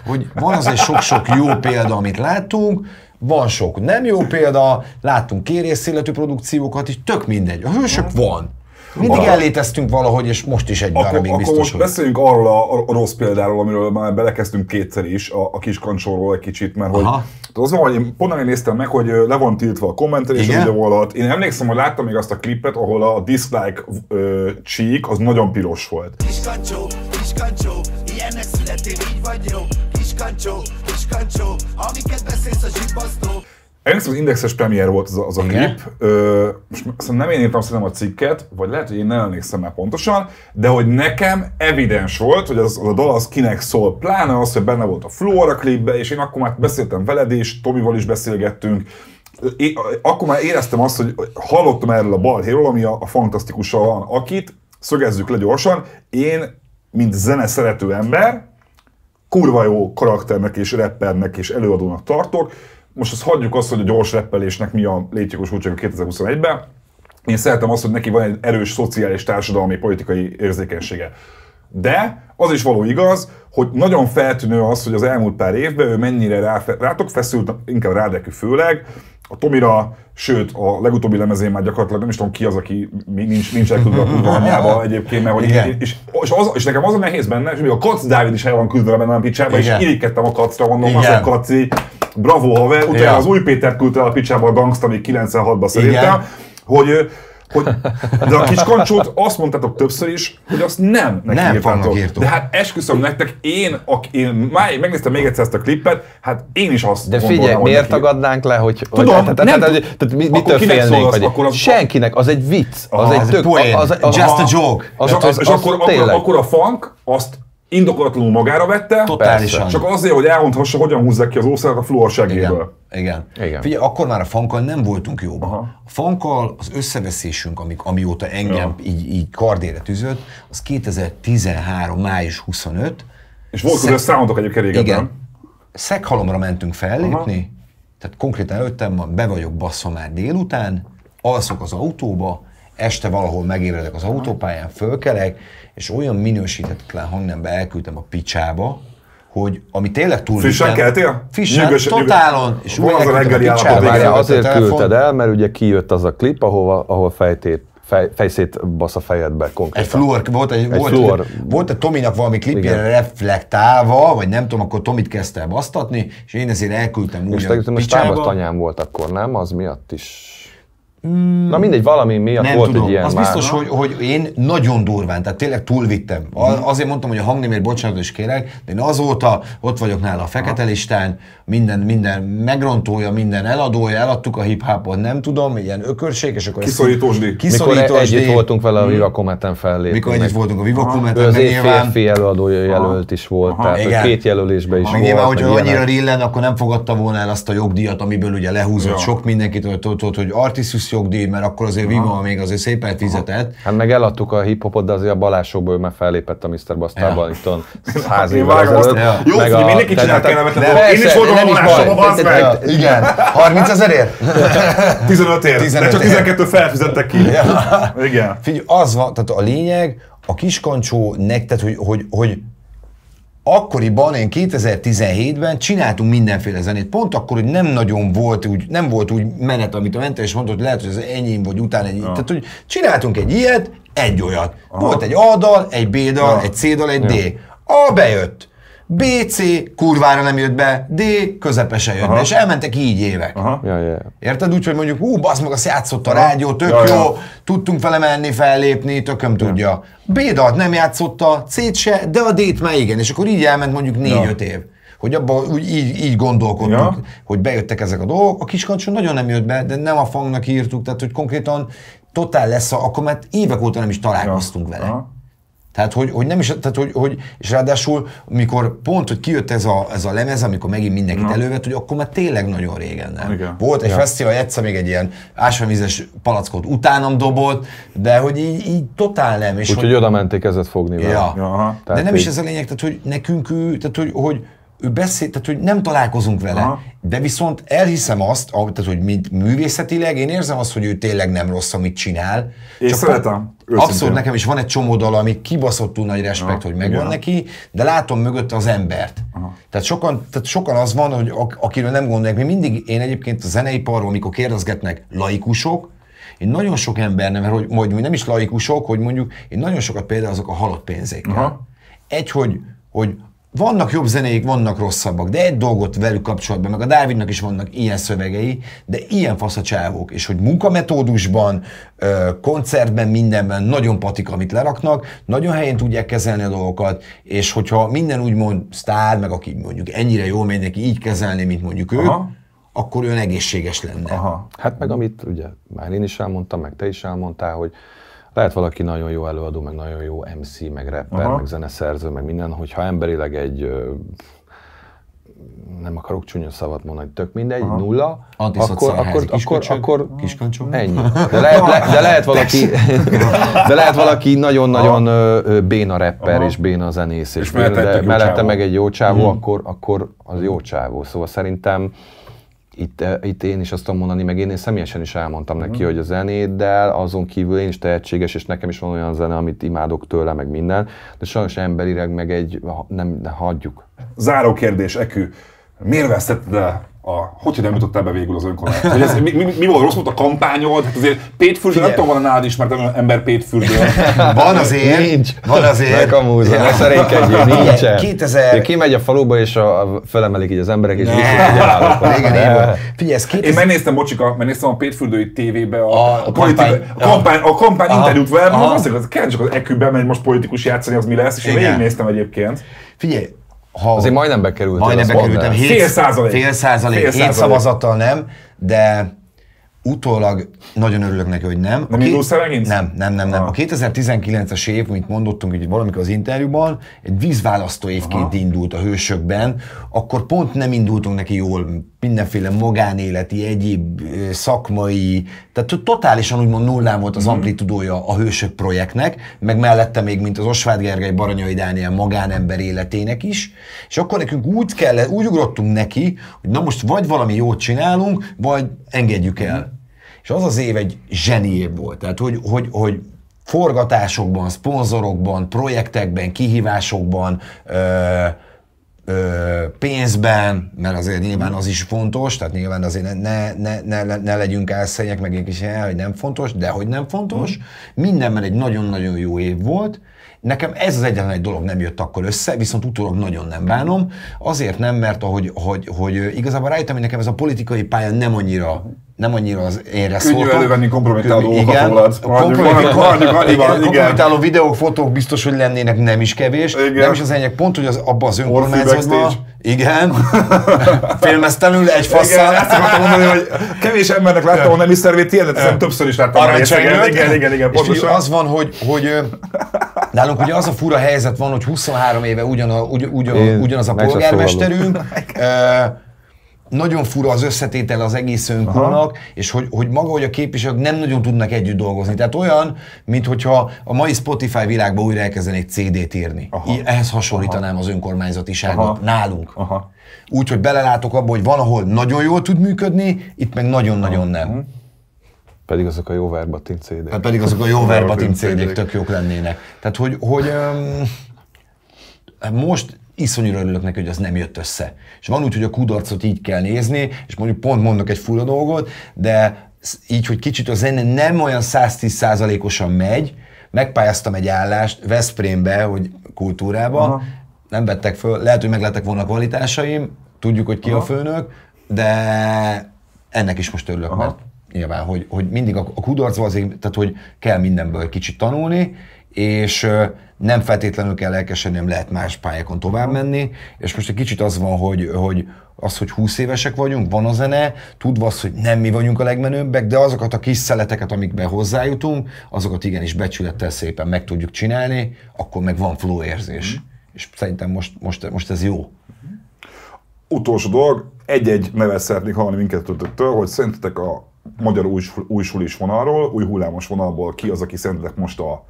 hogy van azért sok-sok jó példa, amit láttunk, van sok nem jó példa, láttunk kérészszéletű produkciókat is, tök mindegy. A hősök van. Mindig Akkor- elléteztünk valahogy, és most is egy Akkor, akkor biztos, most hogy... beszéljünk arról a, a rossz példáról, amiről már belekezdtünk kétszer is, a, a kis kancsóról egy kicsit, mert hogy Aha. az van, hogy én pont nem néztem meg, hogy le van tiltva a kommentelés a videó alatt. Én emlékszem, hogy láttam még azt a klipet, ahol a dislike ö, csík az nagyon piros volt. Kis kancsó, kis kancsó, ilyennek születél, így vagy jó. Kis kancsó, kancsó, amiket beszélsz a zsibasztó. Az Indexes premier volt az a, az a klip. Ö, most azt nem én írtam szerintem a cikket, vagy lehet, hogy én nem emlékszem már pontosan, de hogy nekem evidens volt, hogy az, az a dal az kinek szól. Pláne az, hogy benne volt a Fluor a klipbe, és én akkor már beszéltem veled is, Tomival is beszélgettünk. É, akkor már éreztem azt, hogy hallottam erről a balhéról, ami a, a fantasztikussal van, akit, szögezzük le gyorsan, én, mint zene szerető ember, kurva jó karakternek és rappernek és előadónak tartok. Most azt hagyjuk azt, hogy a gyors rappelésnek mi a létjogosultsága 2021-ben. Én szeretem azt, hogy neki van egy erős szociális, társadalmi, politikai érzékenysége. De az is való igaz, hogy nagyon feltűnő az, hogy az elmúlt pár évben ő mennyire rá, rátok feszült, inkább rádekű főleg, a Tomira, sőt a legutóbbi lemezén már gyakorlatilag nem is tudom ki az, aki nincs, nincs elküldve a kurva anyjába [LAUGHS] egyébként, mert hogy Igen. és, és, és, az, és, nekem az a nehéz benne, és még a Kac Dávid is el van küldve benne a picsába, és Igen. irigykedtem a Kacra, mondom, az a Kaci, bravo haver, utána az új Péter küldte el a picsába a gangsta még 96-ban szerintem, hogy, hogy de a kis kancsót azt mondtátok többször is, hogy azt nem neki Nem írtátok. De hát esküszöm nektek, én, ak, én már megnéztem még egyszer ezt a klippet, hát én is azt De figyelj, hogy miért neki- tagadnánk le, hogy... Tudom, hogy, tehát, nem tehát, tehát, tehát mi- Akkor mitől félnénk? az? Vagy, Akkor az- senkinek, az egy vicc. Az Aha, egy ez egy tök... poén. Az, az, Just az, a joke. Az, És, az, az, az, és az, akkor, akkor, akkor a funk azt indokolatlanul magára vette, Totálisan. csak azért, hogy elmondhassa, hogyan húzzák ki az ószert a fluor seggéből. Igen. Igen. Igen. Figyelj, akkor már a fankkal nem voltunk jóban. Aha. A fankkal az összeveszésünk, amik, amióta engem Ja. így, így kardére tűzött, az 2013. május 25. És volt közben számotok egyébként régebben. Igen. Szeghalomra mentünk fellépni, tehát konkrétan előttem van, be vagyok basszva már délután, alszok az autóba, este valahol megébredek az autópályán, fölkelek, és olyan minősítetlen hangnembe elküldtem a picsába, hogy ami tényleg túl Frissen keltél? Frissen, Nyugodj- totálon, és Van úgy az a reggeli állapot, a azért telefon. küldted el, mert ugye kijött az a klip, ahol, ahol fejtét, fej, fejszét basz a fejedbe konkrétan. Egy fluor, volt egy, Egy volt, fluor. volt egy Tominak valami klipjére Igen. reflektálva, vagy nem tudom, akkor Tomit kezdte el basztatni, és én ezért elküldtem úgy És a a tanyám volt akkor, nem? Az miatt is. Na mindegy, valami miatt Nem volt tudom, egy ilyen az már. biztos, hogy, hogy én nagyon durván, tehát tényleg túlvittem. A- Azért mondtam, hogy a hangnémért bocsánatot is kérek, de én azóta ott vagyok nála a fekete listán, minden, minden megrontója, minden eladója, eladtuk a hip-hopot, nem tudom, ilyen ökörség, és akkor... Kiszorítósdi. Mikor Kiszorítósdi. együtt voltunk vele a Viva Cometen fellépni. Mikor együtt voltunk a Viva Cometen, az nyilván... férfi előadója jelölt is volt, tehát hogy igen. két jelölésbe is Meg volt. nyilván, hogyha annyira rillen, akkor nem fogadta volna el azt a jogdíjat, amiből ugye lehúzott Ja. sok mindenkit, hogy, hogy, Artisus jogdíj, mert akkor azért Viva még azért szépen fizetett. Hát meg eladtuk a hip-hopot, de azért a balásokból már fellépett a Mr. Bastardban, Ja. itt tudom, [LAUGHS] száz évvel ezelőtt. Jó, Meg a- mindenki csinál tehát- kellemetlen de dolgokat. Én is voltam a balásokban, bazd meg! Igen, 30 ezerért? 15 ér, de 15 csak ér. 12 felfizettek ki. Igen. Figyelj, az van, tehát a lényeg, a kiskancsó nektek, hogy, hogy, hogy akkoriban, én 2017-ben csináltunk mindenféle zenét, pont akkor, hogy nem nagyon volt úgy, nem volt úgy menet, amit a mentor is mondta, hogy lehet, hogy ez enyém, vagy utána egy, tehát hogy csináltunk egy ilyet, egy olyat. Volt egy A dal, egy B dal, egy C dal, egy D. A bejött. B, C, kurvára nem jött be, D, közepesen jött be, és elmentek így évek. Aha. Ja, ja, ja. Érted? Úgy, hogy mondjuk, hú, bazd meg, azt játszott a rádió, tök Ja, jó, ja. tudtunk vele menni, fellépni, tököm tudja. B-dalt nem játszotta, C-t se, de a D-t már igen, és akkor így elment mondjuk 4-5 év. Hogy abban úgy így, így gondolkodtunk, Ja. hogy bejöttek ezek a dolgok. A kiskancsó nagyon nem jött be, de nem a fangnak írtuk, tehát hogy konkrétan totál lesz, a, akkor már évek óta nem is találkoztunk vele. Aha. Tehát, hogy, hogy nem is, tehát, hogy, hogy, és ráadásul, mikor pont, hogy kijött ez a, ez a lemez, amikor megint mindenkit Na. elővett, hogy akkor már tényleg nagyon régen nem. Igen. Volt egy ja. fesztivál, egyszer még egy ilyen ásványvizes palackot utánam dobott, de hogy így, így totál nem. És Úgyhogy hogy, oda menték kezet fogni vele. ja. Ja, aha. De Tehát nem is így- ez a lényeg, tehát hogy nekünk ő, tehát hogy, hogy ő beszél, tehát hogy nem találkozunk vele, Aha. de viszont elhiszem azt, tehát hogy mint művészetileg, én érzem azt, hogy ő tényleg nem rossz, amit csinál. Én Csak szeretem, őszintén. Abszolút nekem is van egy csomó dal, ami kibaszottul nagy respekt, Ja, hogy megvan igen. neki, de látom mögötte az embert. Tehát sokan, tehát sokan az van, hogy ak- akiről nem gondolják, mi mindig, én egyébként a zeneiparról, amikor kérdezgetnek laikusok, én nagyon sok ember, nem, mert hogy, hogy nem is laikusok, hogy mondjuk, én nagyon sokat például azok a halott pénzékkel. Aha. Egy, hogy, hogy vannak jobb zenék, vannak rosszabbak, de egy dolgot velük kapcsolatban, meg a Dávidnak is vannak ilyen szövegei, de ilyen fasz a csávók, és hogy munkametódusban, koncertben, mindenben nagyon patik, amit leraknak, nagyon helyén tudják kezelni a dolgokat, és hogyha minden úgymond sztár, meg aki mondjuk ennyire jól megy neki így kezelni, mint mondjuk ők, Aha. akkor olyan egészséges lenne. Aha. Hát meg amit ugye már én is elmondtam, meg te is elmondtál, hogy lehet valaki nagyon jó előadó, meg nagyon jó MC, meg rapper, Aha. meg zeneszerző, meg minden, hogyha emberileg egy nem akarok csúnya szavat mondani, tök mindegy, Aha. nulla, akkor, akkor, akkor, akkor kiskancsó. ennyi. De lehet, le, de lehet valaki, [LAUGHS] de lehet valaki nagyon-nagyon béna rapper Aha. és béna zenész, és, És mellette mellette meg egy jó csávó, akkor, akkor az jó csávó. Szóval szerintem itt, itt én is azt tudom mondani, meg én, én személyesen is elmondtam Mhm. neki, hogy a zenéddel azon kívül én is tehetséges, és nekem is van olyan zene, amit imádok tőle, meg minden, de sajnos emberileg meg egy, nem, de hagyjuk. Záró kérdés, Ekü. Miért vesztetted el a, hogy nem jutottál be végül az önkormányzat? Hogy ez, mi, mi, mi, volt rossz volt a kampányod? Hát azért pétfürdő, nem tudom, van nálad ismert ember pétfürdő. Van azért, Nincs. van azért. Ne kamúzza, ne szerénykedjél, nincsen. 2000 Ugye Kimegy a faluba, és a, a, felemelik így az emberek, és Ne. hogy én volt. Figyelj, ez Én 2000 megnéztem, bocsika, megnéztem a Pétfürdői tévébe a, A- a, kampány- a kampány, a kampány Aha. interjút velem, azt mondom, kell csak az Ekü bemegy most politikus játszani, az mi lesz, és én Igen. végignéztem egyébként. Figyelj, ha Azért majdnem bekerült. majdnem bekerültem, hét- Fél százalék. Fél százalék, Fél hét szavazattal nem, de utólag nagyon örülök neki, hogy nem. Nem A indulsz megint? Nem, nem, nem, nem. Ah. A 2019-es év, mint mondottunk így valamikor az interjúban, egy vízválasztó évként Aha. indult a hősökben, akkor pont nem indultunk neki jól mindenféle magánéleti, egyéb szakmai, tehát totálisan úgymond nullán volt az amplitudója a hősök projektnek, meg mellette még, mint az Osváth Gergely Baranyai Dániel magánember életének is, és akkor nekünk úgy kell, úgy ugrottunk neki, hogy na most vagy valami jót csinálunk, vagy engedjük el. És az az év egy zseni év volt. Tehát, hogy, hogy, hogy forgatásokban, szponzorokban, projektekben, kihívásokban, ö, ö, pénzben, mert azért nyilván az is fontos, tehát nyilván azért ne, ne, ne, ne, ne legyünk álszennyek, meg egy kis el, hogy nem fontos, de hogy nem fontos. Mindenben egy nagyon-nagyon jó év volt. Nekem ez az egyetlen egy dolog nem jött akkor össze, viszont utólag nagyon nem bánom. Azért nem, mert ahogy, hogy, hogy igazából rájöttem, hogy nekem ez a politikai pálya nem annyira nem annyira az én Könnyű reszortom. elővenni kompromittáló Könnyű- dolgokat igen. rólad. Kompromittáló- videók, fotók biztos, hogy lennének nem is kevés. Igen. Nem is az lényeg, pont, hogy az, abban az önkormányzatban, igen, [LAUGHS] filmeztelenül egy Igen, fasszal. ezt akartam mondani, hogy kevés embernek láttam a nemi szervét, tiédet hiszem többször is láttam. ezt. Igen, igen, igen, igen, pontosan. az van, hogy, hogy nálunk ugye az a fura helyzet van, hogy 23 éve ugyanaz a polgármesterünk, [LAUGHS] nagyon fura az összetétel az egész önkornak, és hogy, hogy maga, hogy a képviselők nem nagyon tudnak együtt dolgozni. Tehát olyan, mint hogyha a mai Spotify világban újra elkezdenék CD-t írni. Aha. Ehhez hasonlítanám az önkormányzatiságot Aha. nálunk. Aha. Úgy, hogy belelátok abba, hogy van, ahol nagyon jól tud működni, itt meg nagyon-nagyon nem. Pedig azok a jó verbatim CD. Hát pedig azok a jó [LAUGHS] verbatim CD-k. CD-k tök jók lennének. Tehát, hogy, hogy öm, most iszonyúra örülök neki, hogy az nem jött össze. És van úgy, hogy a kudarcot így kell nézni, és mondjuk pont mondok egy fura dolgot, de így, hogy kicsit a zene nem olyan 110%-osan megy, megpályáztam egy állást Veszprémbe, hogy kultúrába, Aha. nem vettek föl, lehet, hogy meglettek volna a kvalitásaim, tudjuk, hogy ki a főnök, de ennek is most örülök, Aha. mert nyilván, hogy, hogy mindig a, a kudarcban azért, tehát hogy kell mindenből egy kicsit tanulni, és nem feltétlenül kell elkesedni, nem lehet más pályákon tovább menni, és most egy kicsit az van, hogy, hogy az, hogy 20 évesek vagyunk, van a zene, tudva az, hogy nem mi vagyunk a legmenőbbek, de azokat a kis szeleteket, amikben hozzájutunk, azokat igenis becsülettel szépen meg tudjuk csinálni, akkor meg van flow érzés. És szerintem most, most, most ez jó. Utolsó dolog, egy-egy nevet szeretnék hallani mindkettőtöktől, hogy szerintetek a magyar új, új vonalról, új hullámos vonalból ki az, aki szerintetek most a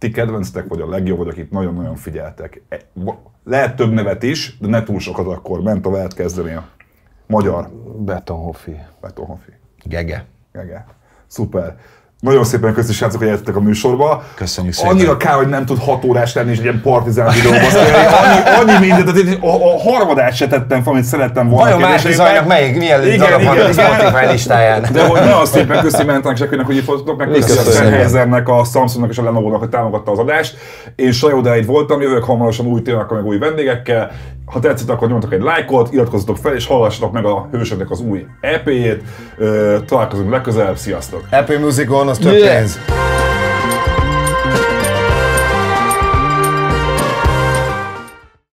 ti kedvencetek, vagy a legjobb, vagy akit nagyon-nagyon figyeltek. E- Lehet több nevet is, de ne túl sokat akkor. Ment a lehet kezdeni a magyar Betonhoffi. Betonhofi. Gege. Gege. Szuper. Nagyon szépen köszönjük, srácok, hogy eljöttetek a műsorba. Köszönjük szépen. Annyira kár, hogy nem tud hat órás lenni, és egy ilyen partizán videó baszolni. annyi, annyi mindent, tehát a, a harmadát se tettem fel, amit szerettem volna. Vajon Márki kérdéseiben. Zajnak melyik, milyen Igen, darab van igen, a igen. Spotify listáján? De hogy nagyon szépen köszi Mentának Zsekőnek, hogy itt voltatok, meg köszi a. Sennheisernek, a Samsungnak és a Lenovo-nak, hogy támogatta az adást. Én Sajó Dáid voltam, jövök hamarosan új témákkal, meg új vendégekkel. Ha tetszett, akkor nyomjatok egy lájkot, iratkozzatok fel, és hallgassatok meg a hősöknek az új EP-jét. Találkozunk legközelebb, sziasztok! Apple Music on, az több Yeah. pénz.